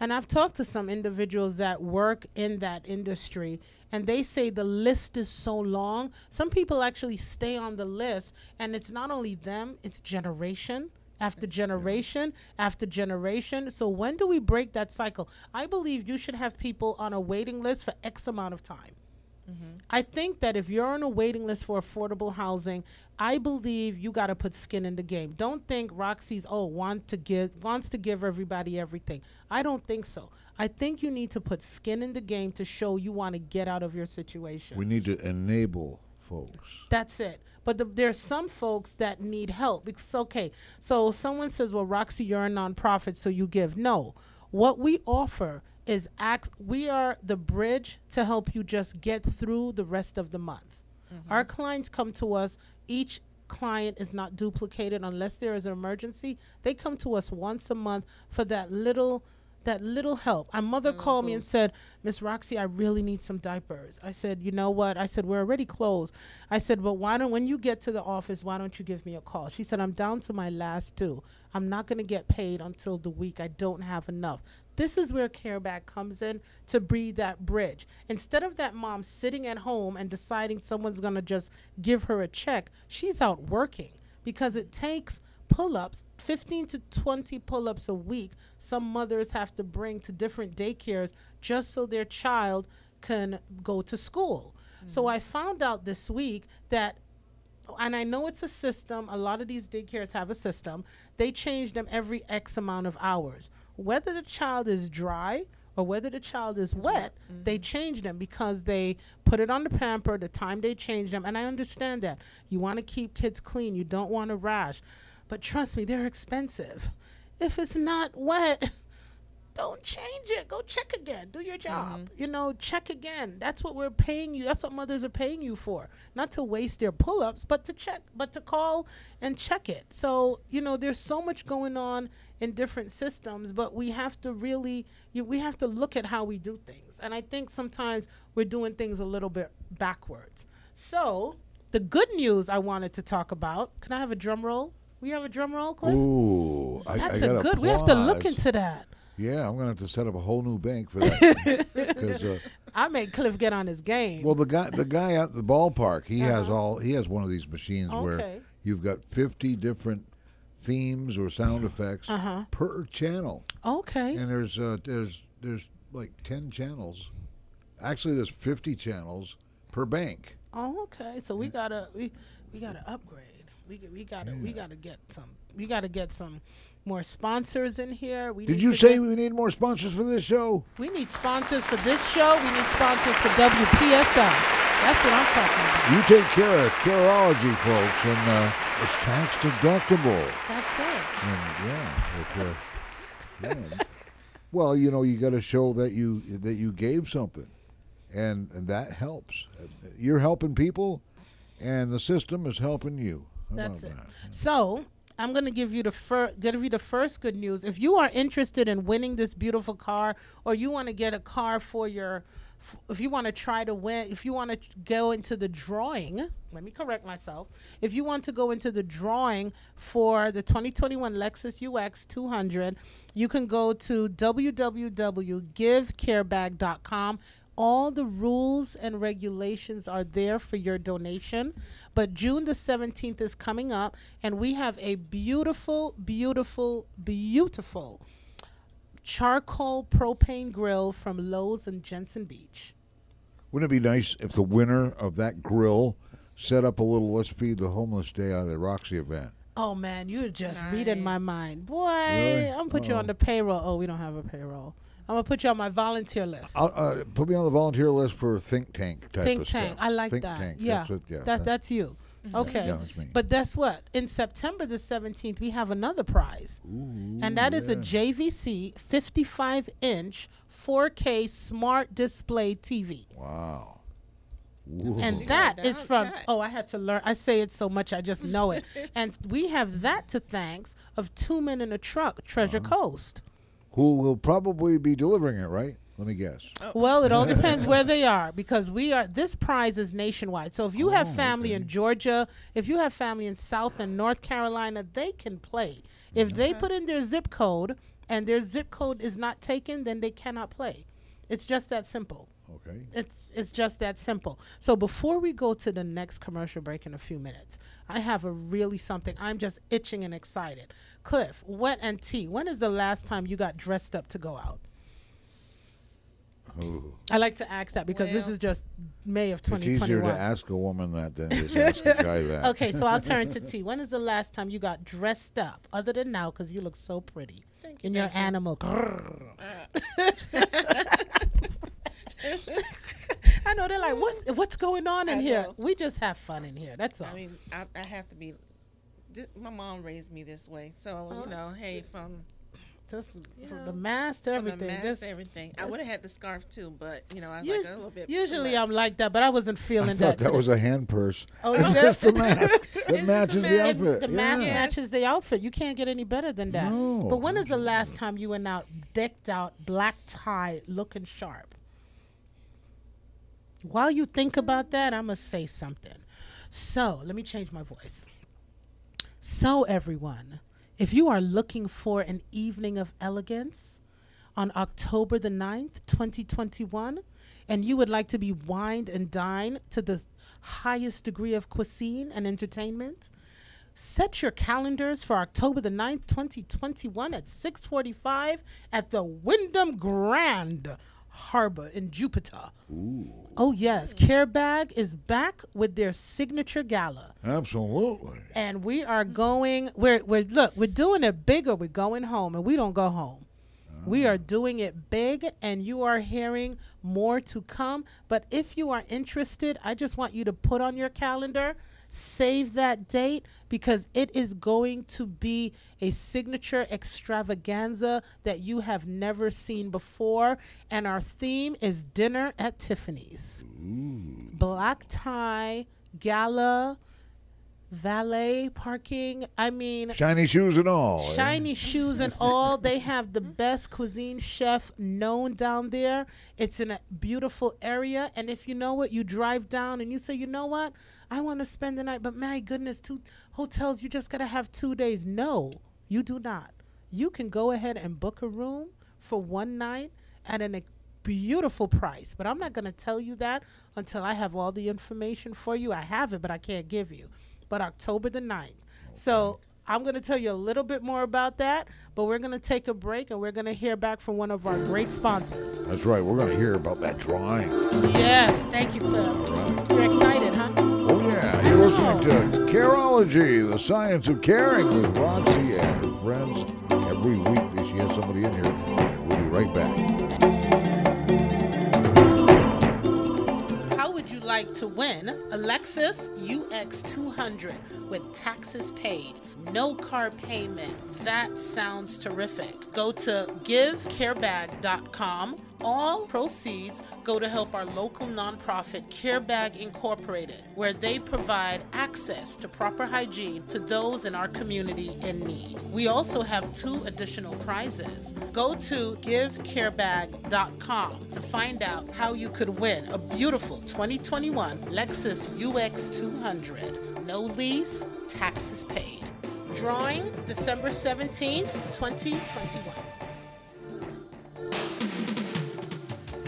Speaker 12: And I've talked to some individuals that work in that industry, and they say the list is so long. Some people actually stay on the list, and it's not only them, it's generation after generation after generation. So, when do we break that cycle? I believe you should have people on a waiting list for X amount of time. Mm-hmm. I think that if you're on a waiting list for affordable housing, I believe you got to put skin in the game. Don't think Roxy's oh want to give wants to give everybody everything. I don't think so. I think you need to put skin in the game to show you want to get out of your situation.
Speaker 8: We need to enable folks.
Speaker 12: That's it. But the, are some folks that need help. Because okay, so someone says, "Well, Roxy, you're a nonprofit, so you give." No, what we offer is act. We are the bridge to help you just get through the rest of the month. Mm-hmm. Our clients come to us. Each client is not duplicated unless there is an emergency. They come to us once a month for that little that little help. My mother called me and mm-hmm. said, Miss Roxy, I really need some diapers. I said, you know what? I said, we're already closed. I said, but why don't, when you get to the office, why don't you give me a call? She said, I'm down to my last two. I'm not going to get paid until the week. I don't have enough. This is where CareBag comes in to be that bridge. Instead of that mom sitting at home and deciding someone's going to just give her a check, she's out working because it takes pull ups, 15 to 20 pull ups a week, some mothers have to bring to different daycares just so their child can go to school. So mm. I found out this week that and I know it's a system. A lot of these daycares have a system. They change them every X amount of hours. Whether the child is dry or whether the child is mm-hmm. wet, they mm-hmm. change them because they put it on the pamper, the time they change them. And I understand that. You want to keep kids clean, you don't want to rash. But trust me, they're expensive. If it's not wet, don't change it. Go check again. Do your job. Mm-hmm. You know, check again. That's what we're paying you. That's what mothers are paying you for. Not to waste their pull-ups, but to check, but to call and check it. So, you know, there's so much going on in different systems, but we have to really you, we have to look at how we do things. And I think sometimes we're doing things a little bit backwards. So, the good news I wanted to talk about. Can I have a drum roll? We have a drum roll, Cliff?
Speaker 8: Ooh, I,
Speaker 12: That's
Speaker 8: I
Speaker 12: a good. We have to look into that.
Speaker 8: Yeah, I'm gonna have to set up a whole new bank for that. (laughs) uh,
Speaker 12: I made Cliff get on his game.
Speaker 8: well, the guy, the guy at the ballpark, he has
Speaker 12: Uh-huh.
Speaker 8: all. He has one of these machines where you've got 50 different themes or sound effects
Speaker 12: Uh-huh.
Speaker 8: per channel.
Speaker 12: Okay.
Speaker 8: And there's uh, there's there's like 10 channels. Actually, there's 50 channels per bank.
Speaker 12: Oh, okay. So we gotta we we gotta upgrade. We we gotta we gotta get some we gotta get some more sponsors in here. We
Speaker 8: Did you say
Speaker 12: get-
Speaker 8: we need more sponsors for this show?
Speaker 12: we need sponsors for this show? We need sponsors for WPSL. That's what I'm talking about.
Speaker 8: You take care of Careology, folks, and uh, it's tax deductible.
Speaker 12: That's it.
Speaker 8: And yeah, it, uh, yeah. Well, you know, you got to show that you that you gave something, and and that helps. You're helping people, and the system is helping you. How
Speaker 12: That's it.
Speaker 8: that?
Speaker 12: So I'm gonna give you the first give you the first good news. If you are interested in winning this beautiful car, or you want to get a car for your, f- if you want to try to win, if you want to go into the drawing, let me correct myself. If you want to go into the drawing for the 2021 Lexus UX 200, you can go to www.givecarebag.com. All the rules and regulations are there for your donation. But June the 17th is coming up, and we have a beautiful, beautiful, beautiful charcoal propane grill from Lowe's in Jensen Beach.
Speaker 8: Wouldn't it be nice if the winner of that grill set up a little "Let's Feed the Homeless Day" at the Roxy event?
Speaker 12: Oh man, you're just reading my mind. Boy,
Speaker 8: Really?
Speaker 12: I'm gonna put you on the payroll. Oh, we don't have a payroll. I'm gonna put you on my volunteer list.
Speaker 8: I'll, uh, put me on the volunteer list for think tank type
Speaker 12: Think
Speaker 8: of
Speaker 12: tank.
Speaker 8: stuff.
Speaker 12: I like
Speaker 8: think
Speaker 12: that.
Speaker 8: Tank.
Speaker 12: Yeah,
Speaker 8: That's what, yeah.
Speaker 12: that, that's you. Okay.
Speaker 8: Yeah, that's me.
Speaker 12: But that's what? In September the 17th, we have another prize. and that is a JVC 55 inch 4K smart display TV.
Speaker 8: Wow.
Speaker 12: And that is from, oh, I had to learn. I say it so much, I just know it. (laughs) and we have that to thanks of Two Men in a Truck, Treasure Coast.
Speaker 8: Who will probably be delivering it, right? Let me guess. Oh.
Speaker 12: Well, it all depends where they are because we are. This prize is nationwide. So if you have oh, family in Georgia, if you have family in South and North Carolina, they can play. If they put in their zip code and their zip code is not taken, then they cannot play. It's just that simple.
Speaker 8: Okay.
Speaker 12: It's it's just that simple. So before we go to the next commercial break in a few minutes, I have a really something. I'm just itching and excited. Cliff, what and T? When is the last time you got dressed up to go out?
Speaker 8: Ooh.
Speaker 12: I like to ask that because this is just May of 2021.
Speaker 8: It's easier to ask a woman that than just ask a (laughs) guy that.
Speaker 12: okay, so I'll turn to (laughs) T. When is the last time you got dressed up, other than now, because you look so pretty
Speaker 13: Thank
Speaker 12: in
Speaker 13: you,
Speaker 12: your
Speaker 13: thank you.
Speaker 12: animal? Uh. (laughs) I know they're like, what? What's going on in
Speaker 13: I
Speaker 12: here?
Speaker 13: know.
Speaker 12: We just have fun in here. That's all.
Speaker 13: I mean, I, I have to be. This, my mom raised me this way, so you oh. know, hey, from
Speaker 12: Just from
Speaker 13: know,
Speaker 12: the mask to
Speaker 13: from
Speaker 12: everything.
Speaker 13: The mask
Speaker 12: just,
Speaker 13: to everything. I would have had the scarf too, but you know, I was
Speaker 12: Us-
Speaker 13: like a little bit. too
Speaker 12: Usually
Speaker 13: much.
Speaker 12: I'm like that, but I wasn't feeling
Speaker 8: I thought
Speaker 12: that.
Speaker 8: that was a hand purse.
Speaker 12: Oh,
Speaker 8: it's just (laughs)
Speaker 12: it?
Speaker 8: the mask that matches the
Speaker 12: If
Speaker 8: outfit.
Speaker 12: The
Speaker 8: yeah.
Speaker 12: mask matches the outfit. You can't get any better than that.
Speaker 8: No.
Speaker 12: But when is the last time you went out decked out, black tie, looking sharp? While you think about that, I'm going to say something. So, let me change my voice. So, everyone, if you are looking for an evening of elegance on October the 9th, 2021, and you would like to be wined and dined to the highest degree of cuisine and entertainment, set your calendars for October the 9th, 2021 at 645 at the Wyndham Grand Harbor in Jupiter. Oh, yes. Care Bag is back with their signature gala.
Speaker 8: Absolutely.
Speaker 12: And we are going, we're, we're, look, we're doing it bigger. we're going home, and we don't go home. We ah. are doing it big, and you are hearing more to come. But if you are interested, I just want you to put on your calendar, save that date, because it is going to be a signature extravaganza that you have never seen before. And our theme is Dinner at Tiffany's. Black tie, gala, valet parking. I mean,
Speaker 8: Shiny shoes and all. eh?
Speaker 12: Shiny shoes and all. (laughs) They have the best cuisine chef known down there. It's in a beautiful area. And if you know what, you drive down and you say, you know what? I want to spend the night, but my goodness, two hotels, you just got to have two days. No, you do not. You can go ahead and book a room for one night at a beautiful price. But I'm not going to tell you that until I have all the information for you. I have it, but I can't give you. But October the 9th. So I'm going to tell you a little bit more about that, but we're going to take a break and we're going to hear back from one of our great sponsors.
Speaker 8: That's right. We're going to hear about that drawing.
Speaker 12: Yes, thank you, Cliff. You're excited.
Speaker 8: You're listening to Careology, the science of caring with Roxy and her friends. Every week that she has somebody in here. And we'll be right back.
Speaker 12: How would you like to win a Lexus UX 200 with taxes paid? No car payment. That sounds terrific. Go to givecarebag.com. All proceeds go to help our local nonprofit CareBag Incorporated, where they provide access to proper hygiene to those in our community in need. We also have two additional prizes. Go to givecarebag.com to find out how you could win a beautiful 2021 Lexus UX 200. No lease, taxes paid. Drawing December 17th, 2021.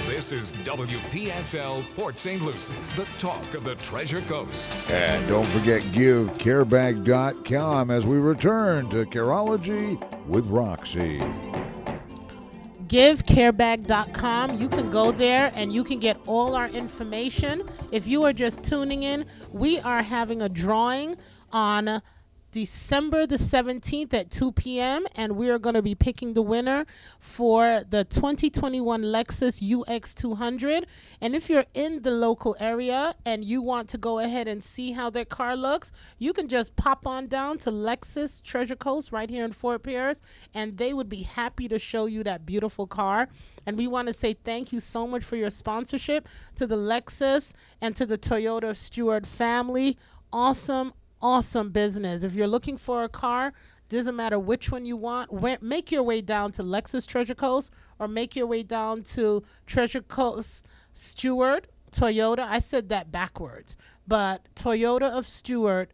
Speaker 14: This is WPSL Port St. Lucie, the talk of the Treasure Coast.
Speaker 8: And don't forget givecarebag.com as we return to Careology with Roxy.
Speaker 12: givecarebag.com. You can go there and you can get all our information. If you are just tuning in, we are having a drawing on December the 17th at 2 p.m. and we are going to be picking the winner for the 2021 Lexus UX 200. And if you're in the local area and you want to go ahead and see how their car looks, you can just pop on down to Lexus Treasure Coast right here in Fort Pierce and they would be happy to show you that beautiful car. And we want to say thank you so much for your sponsorship to the Lexus and to the Toyota Stuart family. Awesome, awesome business. If you're looking for a car, doesn't matter which one you want, make your way down to Lexus Treasure Coast or make your way down to Treasure Coast Stuart Toyota. I said that backwards, but Toyota of Stuart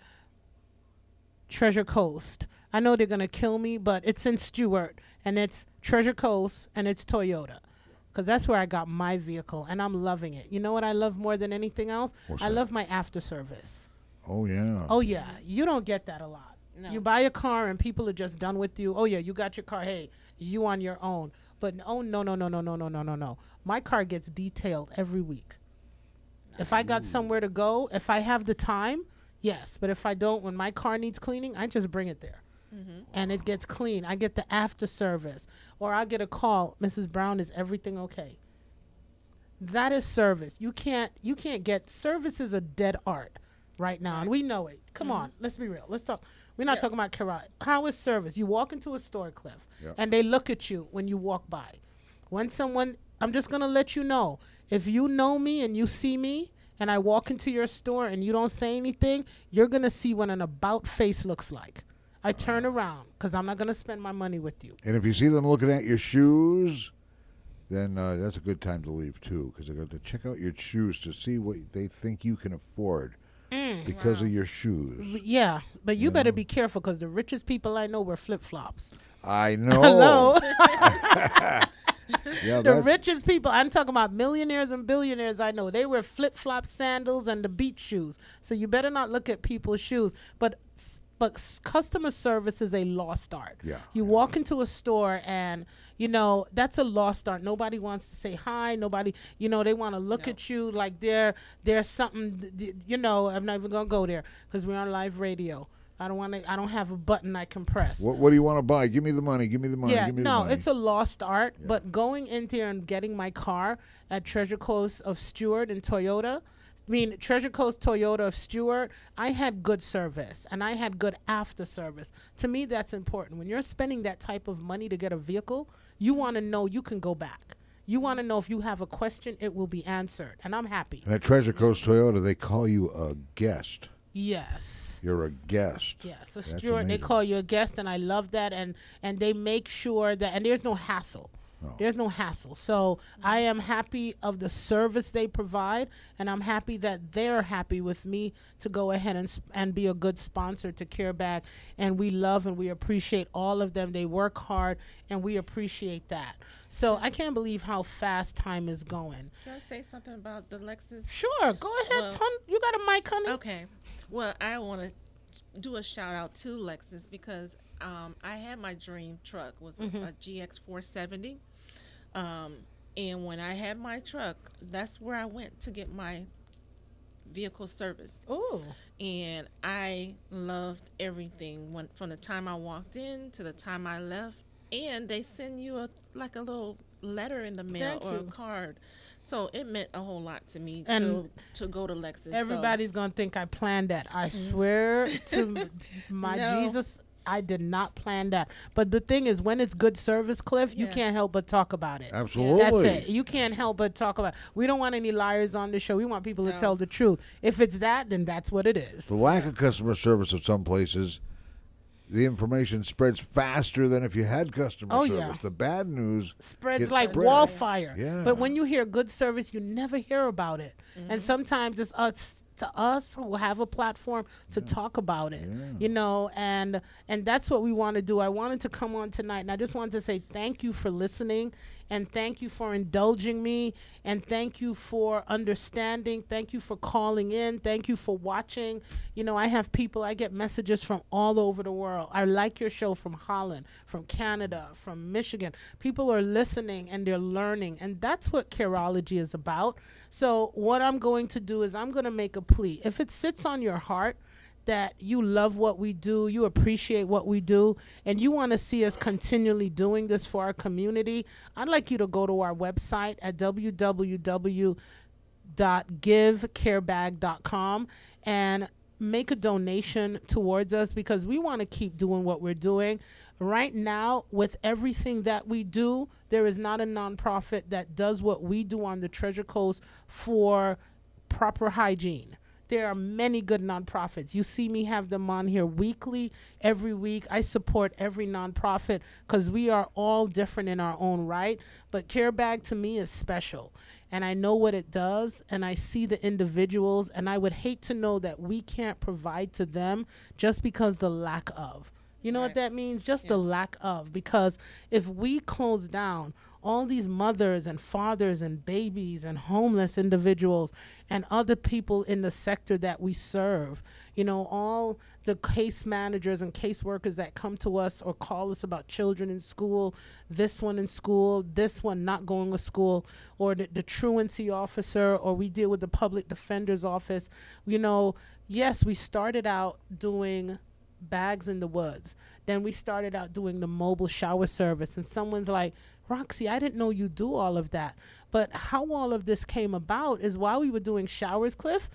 Speaker 12: Treasure Coast. I know they're gonna kill me, but it's in Stuart and it's Treasure Coast and it's Toyota. Cause that's where I got my vehicle and I'm loving it. You know what I love more than anything else?
Speaker 8: What's
Speaker 12: I
Speaker 8: that?
Speaker 12: love my after service.
Speaker 8: Oh, yeah.
Speaker 12: Oh yeah, you don't get that a lot. You buy a car and people are just done with you. Oh yeah, you got your car. Hey, you on your own. But oh no no no no no no no no no. My car gets detailed every week. If I got somewhere to go, if I have the time, yes. But if I don't, when my car needs cleaning, I just bring it there. Mm-hmm. And it gets clean. I get the after service. Or I get a call, Mrs. Brown, is everything okay? That is service. You can't you can't get service is a dead art. Right now, and we know it. Come
Speaker 13: Mhm.
Speaker 12: on, let's be real. Let's talk. We're not
Speaker 13: Yeah.
Speaker 12: talking about karate. How is service? You walk into a store, Cliff,
Speaker 13: Yep.
Speaker 12: and they look at you when you walk by. When someone, I'm just gonna let you know, if you know me and you see me, and I walk into your store and you don't say anything, you're gonna see what an about face looks like. I turn around because I'm not gonna spend my money with you.
Speaker 8: And if you see them looking at your shoes, then uh, that's a good time to leave too, because they're going to check out your shoes to see what they think you can afford
Speaker 12: Mm.
Speaker 8: because of your shoes.
Speaker 12: Yeah, but you
Speaker 8: Yeah.
Speaker 12: better be careful because the richest people I know wear flip flops.
Speaker 8: I (laughs) know.
Speaker 12: Hello. (laughs) (laughs)
Speaker 8: Yeah,
Speaker 12: the richest people, I'm talking about millionaires and billionaires I know, they wear flip flop sandals and the beach shoes. So you better not look at people's shoes. But s- but customer service is a lost art.
Speaker 8: Yeah.
Speaker 12: You walk into a store and you know that's a lost art. Nobody wants to say hi. Nobody, you know, they want to look at you like they're there's something. d- d- You know, I'm not even gonna go there because we're on live radio. I don't want to. I don't have a button I can press.
Speaker 8: What, what do you want to buy? Give me the money. Give me the money.
Speaker 12: Yeah,
Speaker 8: give me
Speaker 12: no,
Speaker 8: the money.
Speaker 12: it's a lost art. But going in there and getting my car at Treasure Coast of Stuart and Toyota, I mean Treasure Coast Toyota of Stuart, I had good service and I had good after service. To me, that's important. When you're spending that type of money to get a vehicle, you want to know you can go back. You want to know if you have a question, it will be answered, and I'm happy.
Speaker 8: and at Treasure Coast Toyota, they call you a guest.
Speaker 12: Yes.
Speaker 8: You're a guest.
Speaker 12: Yes, so Stuart, they call you a guest, and I love that, and and they make sure that, and there's no hassle. There's no hassle. So I am happy of the service they provide, and I'm happy that they're happy with me to go ahead and and be a good sponsor to CareBag. And we love and we appreciate all of them. They work hard, and we appreciate that. So I can't believe how fast time is going.
Speaker 13: Can I say something about the Lexus?
Speaker 12: Sure, go ahead, ton. You got a mic, honey.
Speaker 13: Okay. Well, I want to do a shout out to Lexus because um, I had my dream truck was a-
Speaker 12: Mhm.
Speaker 13: a, GX 470, um, and when I had my truck, that's where I went to get my vehicle service.
Speaker 12: Oh.
Speaker 13: And I loved everything when from the time I walked in to the time I left. And they send you a like a little letter in the mail
Speaker 12: Thank
Speaker 13: or a card. So it meant a whole lot to me
Speaker 12: And
Speaker 13: to to go to Lexus. So-
Speaker 12: Everybody's gonna think I planned that. I swear to (laughs) my
Speaker 13: No.
Speaker 12: Jesus, I did not plan that. But the thing is, when it's good service, Cliff, you can't help but talk about it.
Speaker 8: Absolutely.
Speaker 12: That's it. You can't help but talk about. We don't want any liars on the show. We want people to tell the truth. If it's that, then that's what it is.
Speaker 8: The lack of customer service at some places, the information spreads faster than if you had customer
Speaker 12: Oh,
Speaker 8: service.
Speaker 12: yeah.
Speaker 8: The bad news
Speaker 12: spreads like
Speaker 8: spread.
Speaker 12: wildfire.
Speaker 8: Yeah.
Speaker 12: But when you hear good service, you never hear about it. And mm-hmm. sometimes it's us to us who have a platform to talk about it. You know, and and that's what we want to do. I wanted to come on tonight and I just wanted to say thank you for listening and thank you for indulging me and thank you for understanding. Thank you for calling in. Thank you for watching. You know, I have people I get messages from all over the world. I like your show from Holland, from Canada, from Michigan. People are listening and they're learning, and that's what Careology is about. So, what I'm going to do is I'm going to make a plea. If it sits on your heart, that you love what we do, you appreciate what we do, and you want to see us continually doing this for our community, I'd like you to go to our website at www.givecarebag.com and make a donation towards us because we want to keep doing what we're doing. Right now, with everything that we do, there is not a nonprofit that does what we do on the Treasure Coast for proper hygiene. There are many good nonprofits. You see me have them on here weekly, every week. I support every nonprofit because we are all different in our own right. But CareBag to me is special. And I know what it does, and I see the individuals, and I would hate to know that we can't provide to them just because the lack of. You know what that means? Just the lack of. Because if we close down, all these mothers and fathers and babies and homeless individuals and other people in the sector that we serve, you know, all the case managers and caseworkers that come to us or call us about children in school, this one in school, this one not going to school, or the, the truancy officer, or we deal with the public defender's office. You know, yes, we started out doing bags in the woods. Then we started out doing the mobile shower service, and someone's like, Roxy, I didn't know you do all of that. But how all of this came about is while we were doing showers, Cliff,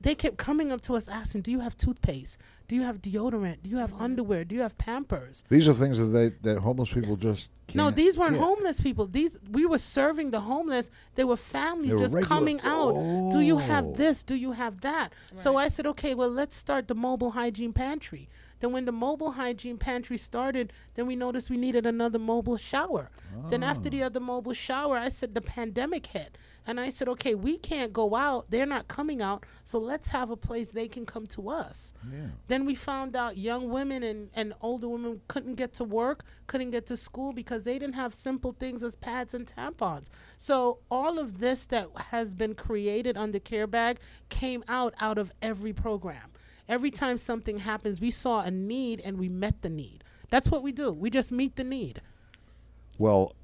Speaker 12: they kept coming up to us asking, "Do you have toothpaste? Do you have deodorant? Do you have mm-hmm. underwear? Do you have Pampers?"
Speaker 8: These are things that they, that homeless people just
Speaker 12: No, these weren't
Speaker 8: get.
Speaker 12: homeless people. These we were serving the homeless. They were families
Speaker 8: They
Speaker 12: just coming out. Do you
Speaker 8: Oh.
Speaker 12: have this? Do you have that? So I said, okay, well, let's start the mobile hygiene pantry. Then when the mobile hygiene pantry started, then we noticed we needed another mobile shower. Then after
Speaker 8: Ah.
Speaker 12: the other mobile shower, I said the pandemic hit. And I said, okay, we can't go out. They're not coming out. So let's have a place they can come to us. Then we found out young women and, and older women couldn't get to work, couldn't get to school because they didn't have simple things as pads and tampons. So all of this that has been created under Care Bag came out out of every program. Every time something happens, we saw a need and we met the need. That's what we do. We just meet the need.
Speaker 8: Well,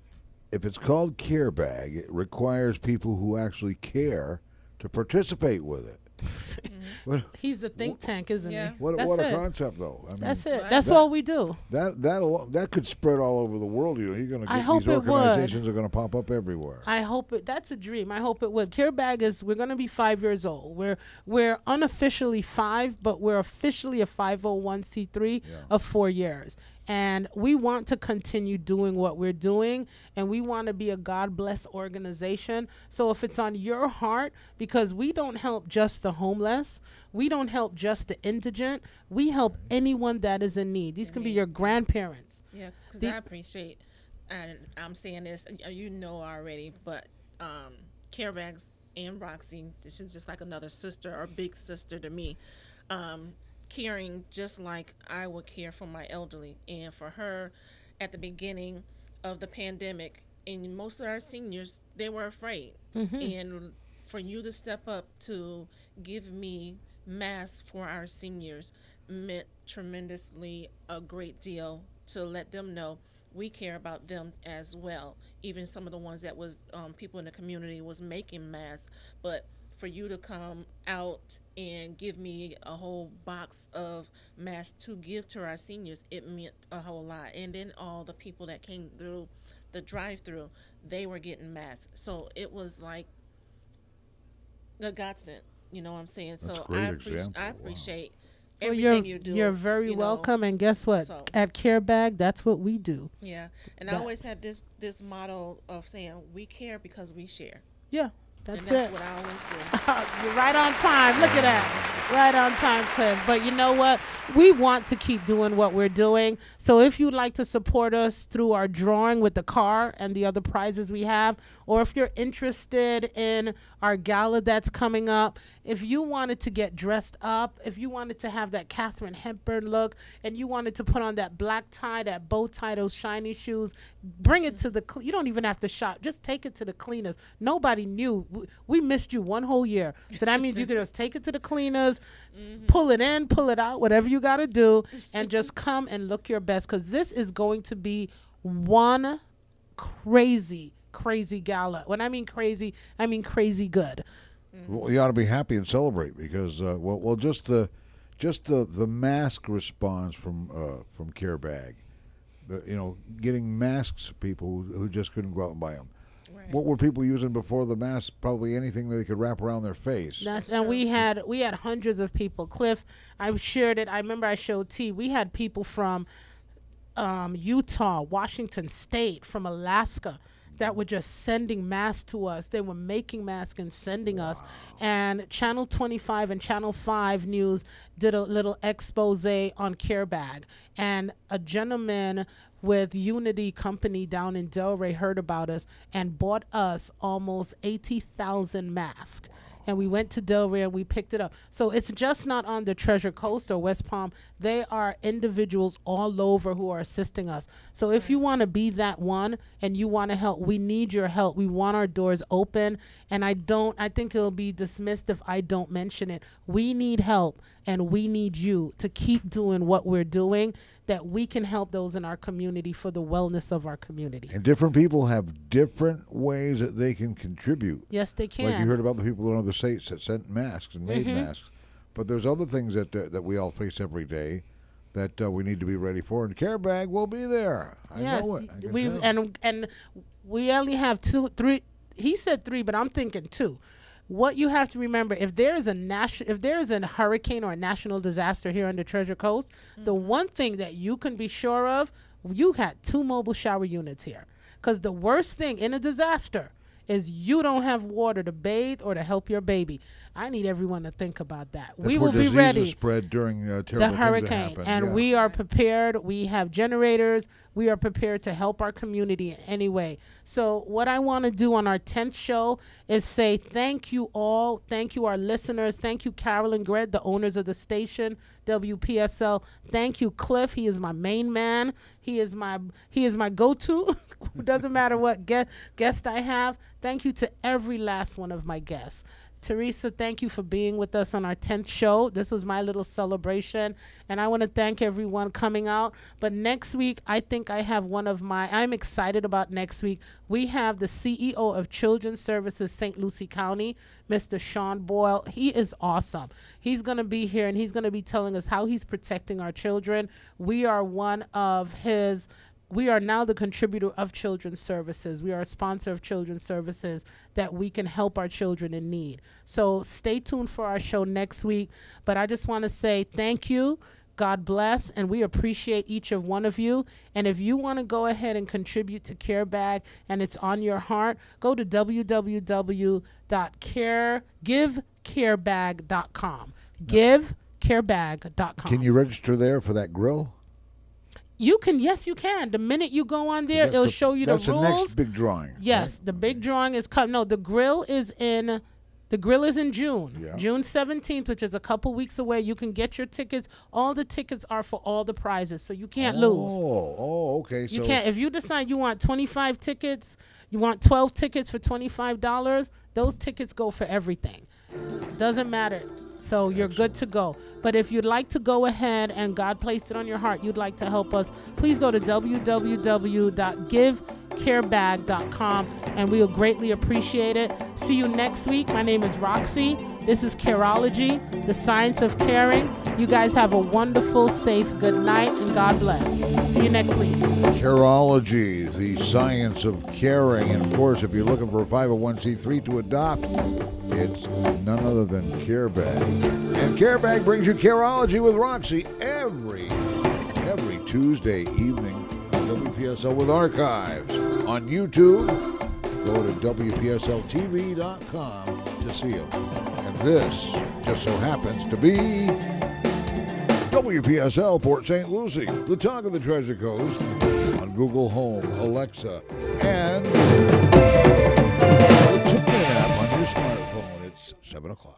Speaker 8: if it's called Care Bag, it requires people who actually care to participate with it. Mm-hmm. What,
Speaker 12: He's the think tank, isn't
Speaker 13: Yeah.
Speaker 12: he?
Speaker 8: what,
Speaker 12: That's
Speaker 8: what a
Speaker 12: it.
Speaker 8: concept, though. I mean,
Speaker 12: That's it. That's
Speaker 8: That-
Speaker 12: all we do.
Speaker 8: That that that could spread all over the world. You know, you're going to
Speaker 12: I hope
Speaker 8: these
Speaker 12: it would.
Speaker 8: organizations are going to pop up everywhere.
Speaker 12: I hope it. That's a dream. I hope it would. Care Bag is. We're going to be five years old. We're we're unofficially five, but we're officially a five hundred one c three of four years, and we want to continue doing what we're doing, and we want to be a God bless organization. So if it's on your heart, because we don't help just the homeless, we don't help just the indigent, we help anyone that is in need. These can be your grandparents.
Speaker 13: Yeah, because I appreciate, and I'm saying this, you know already, but um, Care Bags and Roxy, this is just like another sister or big sister to me. Um, caring just like I would care for my elderly. And for her, at the beginning of the pandemic, and most of our seniors, they were afraid. And for you to step up to give me masks for our seniors meant tremendously a great deal to let them know we care about them as well. Even some of the ones that was um, people in the community was making masks, but for you to come out and give me a whole box of masks to give to our seniors, it meant a whole lot. And then all the people that came through the drive-through, they were getting masks. So it was like a godsend. You know what I'm saying?
Speaker 8: That's
Speaker 13: so
Speaker 8: a great
Speaker 13: I, appreci-
Speaker 8: example.
Speaker 13: I
Speaker 8: Wow.
Speaker 13: appreciate
Speaker 12: Well,
Speaker 13: everything
Speaker 12: you're
Speaker 13: you do.
Speaker 12: you're very
Speaker 13: you know.
Speaker 12: welcome, and guess what?
Speaker 13: So-
Speaker 12: At Care Bag, that's what we do.
Speaker 13: Yeah, and I always had this this motto of saying we care because we share.
Speaker 12: Yeah,
Speaker 13: and
Speaker 12: that's
Speaker 13: that's
Speaker 12: it.
Speaker 13: what I always do. (laughs)
Speaker 12: You're right on time. Look at that. Right on time, Cliff. But you know what? We want to keep doing what we're doing. So if you'd like to support us through our drawing with the car and the other prizes we have, or if you're interested in our gala that's coming up, if you wanted to get dressed up, if you wanted to have that Katharine Hepburn look, and you wanted to put on that black tie, that bow tie, those shiny shoes, bring it to the. Cle- you don't even have to shop. Just take it to the cleaners. Nobody knew. We, we missed you one whole year, so that means you can just take it to the cleaners, mm-hmm. pull it in, pull it out, whatever you got to do, and just (laughs) come and look your best. Because this is going to be one crazy, crazy gala. When I mean crazy, I mean crazy good.
Speaker 8: Well, you ought to be happy and celebrate because uh, well, well, just the just the, the mask response from uh, from Care Bag, the, you know, getting masks to people who, who just couldn't go out and buy them. What were people using before the mask? Probably anything that they could wrap around their face.
Speaker 12: That's, and we had we had hundreds of people. Cliff, I shared it. I remember I showed T. We had people from um, Utah, Washington State, from Alaska that were just sending masks to us. They were making masks and sending us. And Channel 25 and Channel 5 News did a little expose on Care Bag. And a gentleman with Unity Company down in Delray heard about us and bought us almost 80,000 masks and we went to Delray and we picked it up. So it's just not on the Treasure Coast or West Palm. They are individuals all over who are assisting us. So if you want to be that one and you want to help, we need your help. We want our doors open. And I don't, I think it'll be dismissed if I don't mention it. We need help and we need you to keep doing what we're doing that we can help those in our community for the wellness of our community.
Speaker 8: And different people have different ways that they can contribute.
Speaker 12: Yes, they can.
Speaker 8: Like you heard about the people in other states that sent masks and made
Speaker 12: Mhm.
Speaker 8: masks. But there's other things that uh, that we all face every day that uh, we need to be ready for. And Care Bag will be there. I
Speaker 12: yes,
Speaker 8: know it. I
Speaker 12: we
Speaker 8: tell.
Speaker 12: and and we only have two, three. He said three, but I'm thinking two. What you have to remember if there is a national if there is a hurricane or a national disaster here on the treasure coast the mm-hmm. one thing that you can be sure of you had two mobile shower units here. Because the worst thing in a disaster is you don't have water to bathe or to help your baby i need everyone to think about that.
Speaker 8: That's
Speaker 12: we will be ready.
Speaker 8: spread during uh,
Speaker 12: the hurricane. and
Speaker 8: yeah.
Speaker 12: we are prepared. We have generators. We are prepared to help our community in any way. So what i want to do on our 10th show is say thank you all. Thank you our listeners. Thank you carolyn gred the owners of the station wpsl thank you cliff. He is my main man. He is my he is my go-to. (laughs) Doesn't matter what guest, guest i have. Thank you to every last one of my guests Theresa, thank you for being with us on our 10th show. This was my little celebration, and I want to thank everyone coming out. But next week, I think I have one of my, I'm excited about next week. We have the CEO of Children's Services St. Lucie County, Mr. Sean Boyle. He is awesome. He's going to be here and he's going to be telling us how he's protecting our children. We are one of his we are now the contributor of children's services. We are a sponsor of children's services that we can help our children in need. So stay tuned for our show next week. But I just want to say thank you. God bless, and we appreciate each of one of you. And if you want to go ahead and contribute to Care Bag and it's on your heart, go to www.caregivecarebag.com. Givecarebag.com.
Speaker 8: Can you register there for that grill?
Speaker 12: You can, yes, you can. The minute you go on there,
Speaker 8: That's
Speaker 12: it'll
Speaker 8: the-
Speaker 12: show you the
Speaker 8: that's
Speaker 12: rules.
Speaker 8: the next big drawing.
Speaker 12: Yes, the big mm-hmm. drawing is coming. No, the grill is in. The grill is in June,
Speaker 8: Yeah.
Speaker 12: June 17th, which is a couple weeks away. You can get your tickets. All the tickets are for all the prizes, so you can't oh, lose.
Speaker 8: Oh, oh, okay.
Speaker 12: You
Speaker 8: so
Speaker 12: can't. If you decide you want 25 tickets, you want 12 tickets for $25, those tickets go for everything. Doesn't matter. So you're good to go. But if you'd like to go ahead and God placed it on your heart, you'd like to help us, please go to www.givecarebag.com and we'll greatly appreciate it. See you next week. My name is Roxy. This is Careology, the science of caring. You guys have a wonderful, safe, good night, and God bless. See you next week.
Speaker 8: Careology, the science of caring. And of course, if you're looking for a 501c3 to adopt, it's none other than CareBag. And CareBag brings you Careology with Roxy every every Tuesday evening on WPSL with archives. On YouTube, go to WPSLTV.com to see them. And this just so happens to be WPSL Port St. Lucie, the talk of the Treasure Coast on Google Home, Alexa, and the TuneIn app on your smartphone. It's 7 o'clock.